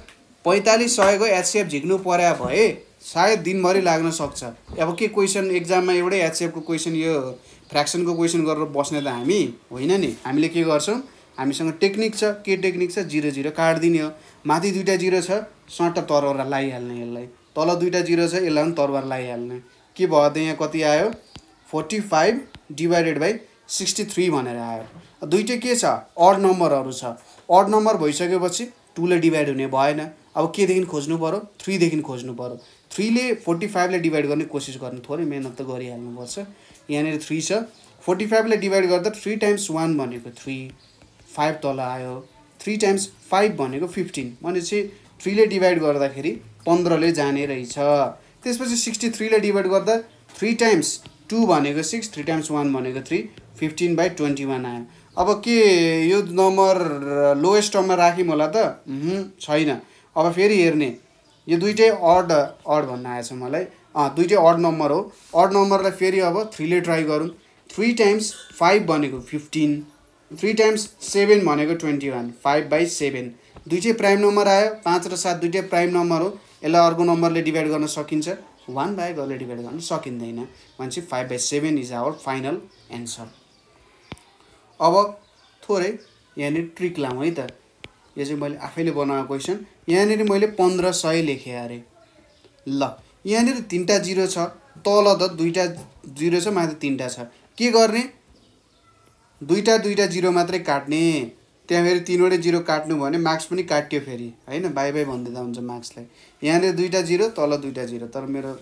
पैँतालिस सयको एचसिएफ झिक्नु पर्या भए सायद दिनभरि लाग्न सक्छ। अब के क्वेसन एक्जाममा एउटै एचसिएफको क्वेसन यो फ्रेक्सनको क्वेसन गरेर बस्ने त हामी होइन नि? हामीले के गर्छौँ? हामीसँग टेक्निक छ के टेक्निक छ जिरो जिरो काटिदिने हो। माथि दुइटा जिरो छ सट्ट तरवार लगाइहाल्ने यसलाई। तल दुइटा जिरो छ यसलाई पनि तरवार लगाइहाल्ने के भयो त यहाँ कति आयो? Forty five divided by sixty three भनेर आयो। दुइटै के छ? अड नम्बरहरू छ। अड नम्बर भइसकेपछि टूले डिभाइड हुने भएन। अब केदेखि खोज्नु पऱ्यो थ्रीदेखि खोज्नु पऱ्यो थ्रीले फोर्टी फाइभले डिभाइड गर्ने कोसिस गर्नु थोरै मिहिनेत त गरिहाल्नुपर्छ। यहाँनिर थ्री छ। फोर्टी फाइभले डिभाइड गर्दा थ्री टाइम्स वान भनेको थ्री। फाइभ तल आयो। थ्री टाइम्स फाइभ भनेको फिफ्टिन भनेपछि थ्रीले डिभाइड गर्दाखेरि पन्ध्रले जाने रहेछ। त्यसपछि सिक्सटी थ्रीले डिभाइड गर्दा थ्री टाइम्स टू भनेको सिक्स थ्री टाइम्स वान भनेको three fifteen by twenty one आयो। अब के यो नम्बर लोएस्ट टर्ममा राख्यौँ होला त? छैन। अब फेरि हेर्ने। यो दुइटै अड अड भन्न आएछ मलाई। अँ दुइटै अड नम्बर हो। अड नम्बरलाई फेरि अब थ्रीले ट्राई गरौँ। थ्री टाइम्स फाइभ भनेको फिफ्टिन थ्री टाइम्स सेभेन भनेको twenty one five by seven दुइटै प्राइम नम्बर आयो पाँच र सात दुइटै प्राइम नम्बर हो। यसलाई अर्को नम्बरले डिभाइड गर्न सकिन्छ। वान बाई गर्ले डिभाइड गर्न सकिँदैन। भनेपछि five by seven is our final answer अब थोरै यहाँनिर ट्रिक लाउँ है त। यो चाहिँ मैले आफैले बनाएको क्वेसन यहाँनिर मैले पन्ध्र सय लेखेँ अरे। ल यहाँनिर तिनवटा जिरो छ तल त दुईवटा जिरो छ माथि तिनवटा छ। के गर्ने? दुईवटा दुईवटा जिरो मात्रै काट्ने। त्यहाँ फेरि तिनवटै जिरो काट्नु भयो भने मार्क्स पनि काट्यो फेरि होइन? बाई बाई भनिदिँदा हुन्छ मार्क्सलाई यहाँनिर दुईवटा जिरो तल दुईवटा जिरो। तर मेरो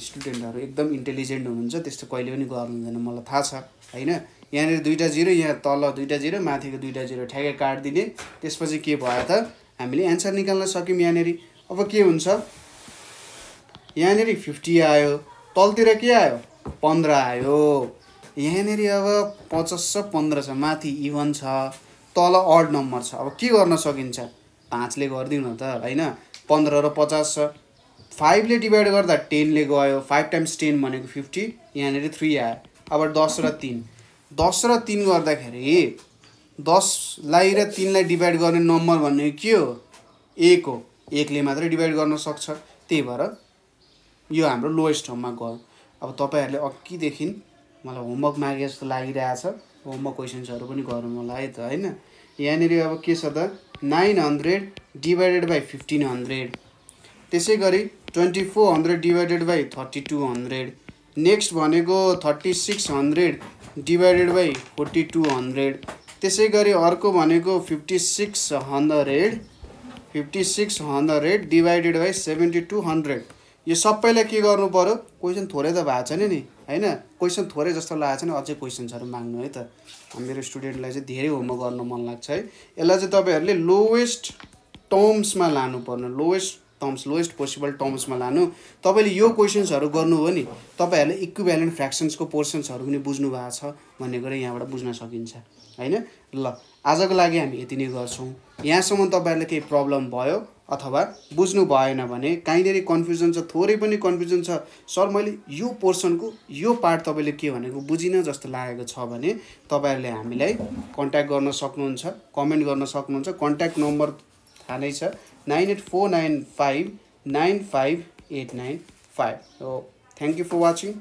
स्टुडेन्टहरू एकदम इन्टेलिजेन्ट हुनुहुन्छ त्यस्तो कहिले पनि गर्नु हुँदैन मलाई थाहा छ होइन? यहाँनिर दुईवटा जिरो यहाँ तल दुईवटा जिरो माथिको दुईवटा जिरो ठ्याक्कै काटिदिने। त्यसपछि के भयो त? हामीले एन्सर निकाल्न सक्यौँ यहाँनिर। अब के हुन्छ? यहाँनिर फिफ्टी आयो तलतिर के आयो? पन्ध्र आयो। यहाँनिर अब पचास छ पन्ध्र छ माथि इभन छ तल अड नम्बर छ। अब के गर्न सकिन्छ? पाँचले गरिदिउँ न त होइन? पन्ध्र र पचास छ। फाइभले डिभाइड गर्दा टेनले गयो। फाइभ टाइम्स टेन भनेको फिफ्टी यहाँनिर थ्री आयो। अब दस र तिन। दस र तिन गर्दाखेरि दसलाई र तिनलाई डिभाइड गर्ने नम्बर भनेको के हो? एक हो। एकले मात्रै डिभाइड गर्न सक्छ। त्यही भएर यो हाम्रो लोएस्ट होममा गयो। अब तपाईँहरूले अघिदेखि मलाई होमवर्क मागे जस्तो लागिरहेछ। होमवर्क क्वेसन्सहरू पनि गरौँ है त होइन? यहाँनिर अब के छ त? Nine hundred divided by fifteen hundred त्यसै गरी twenty four hundred divided by thirty two hundred next भनेको thirty six hundred divided by forty two hundred त्यसै गरी अर्को भनेको fifty six hundred fifty six hundred divided by seventy two hundred यो सबैलाई के गर्नु पऱ्यो क्वेसन थोरै त भएको छैन नि। होइन क्वेसन थोरै जस्तो लागेको छ नि अझै क्वेसन्सहरू माग्नु है त। मेरो स्टुडेन्टलाई चाहिँ धेरै होमवर्क गर्न मन लाग्छ है। यसलाई चाहिँ तपाईँहरूले लोवेस्ट टर्म्समा लानुपर्ने लोवेस्ट टर्म्स लोएस्ट पोसिबल टर्म्समा लानु। तपाईँले यो क्वेसन्सहरू गर्नुभयो नि तपाईँहरूले इक्विभ्यालेन्ट फ्रेक्सन्सको पोर्सन्सहरू पनि बुझ्नु भएको छ भन्ने कुरा यहाँबाट बुझ्न सकिन्छ होइन? ल आजको लागि हामी यति नै गर्छौँ। यहाँसम्म तपाईँहरूलाई केही प्रब्लम भयो? अथवा बुझ्नु भएन भने कहीँनिर कन्फ्युजन छ थोरै पनि कन्फ्युजन छ सर मैले यो पोर्सनको यो पार्ट तपाईँले के भनेको बुझिनँ जस्तो लागेको छ भने तपाईँहरूले हामीलाई कन्ट्याक्ट गर्न सक्नुहुन्छ कमेन्ट गर्न सक्नुहुन्छ। कन्ट्याक्ट नम्बर थाहा नै छ nine eight four nine five nine five eight nine five हो थ्याङ्क यू फर वाचिङ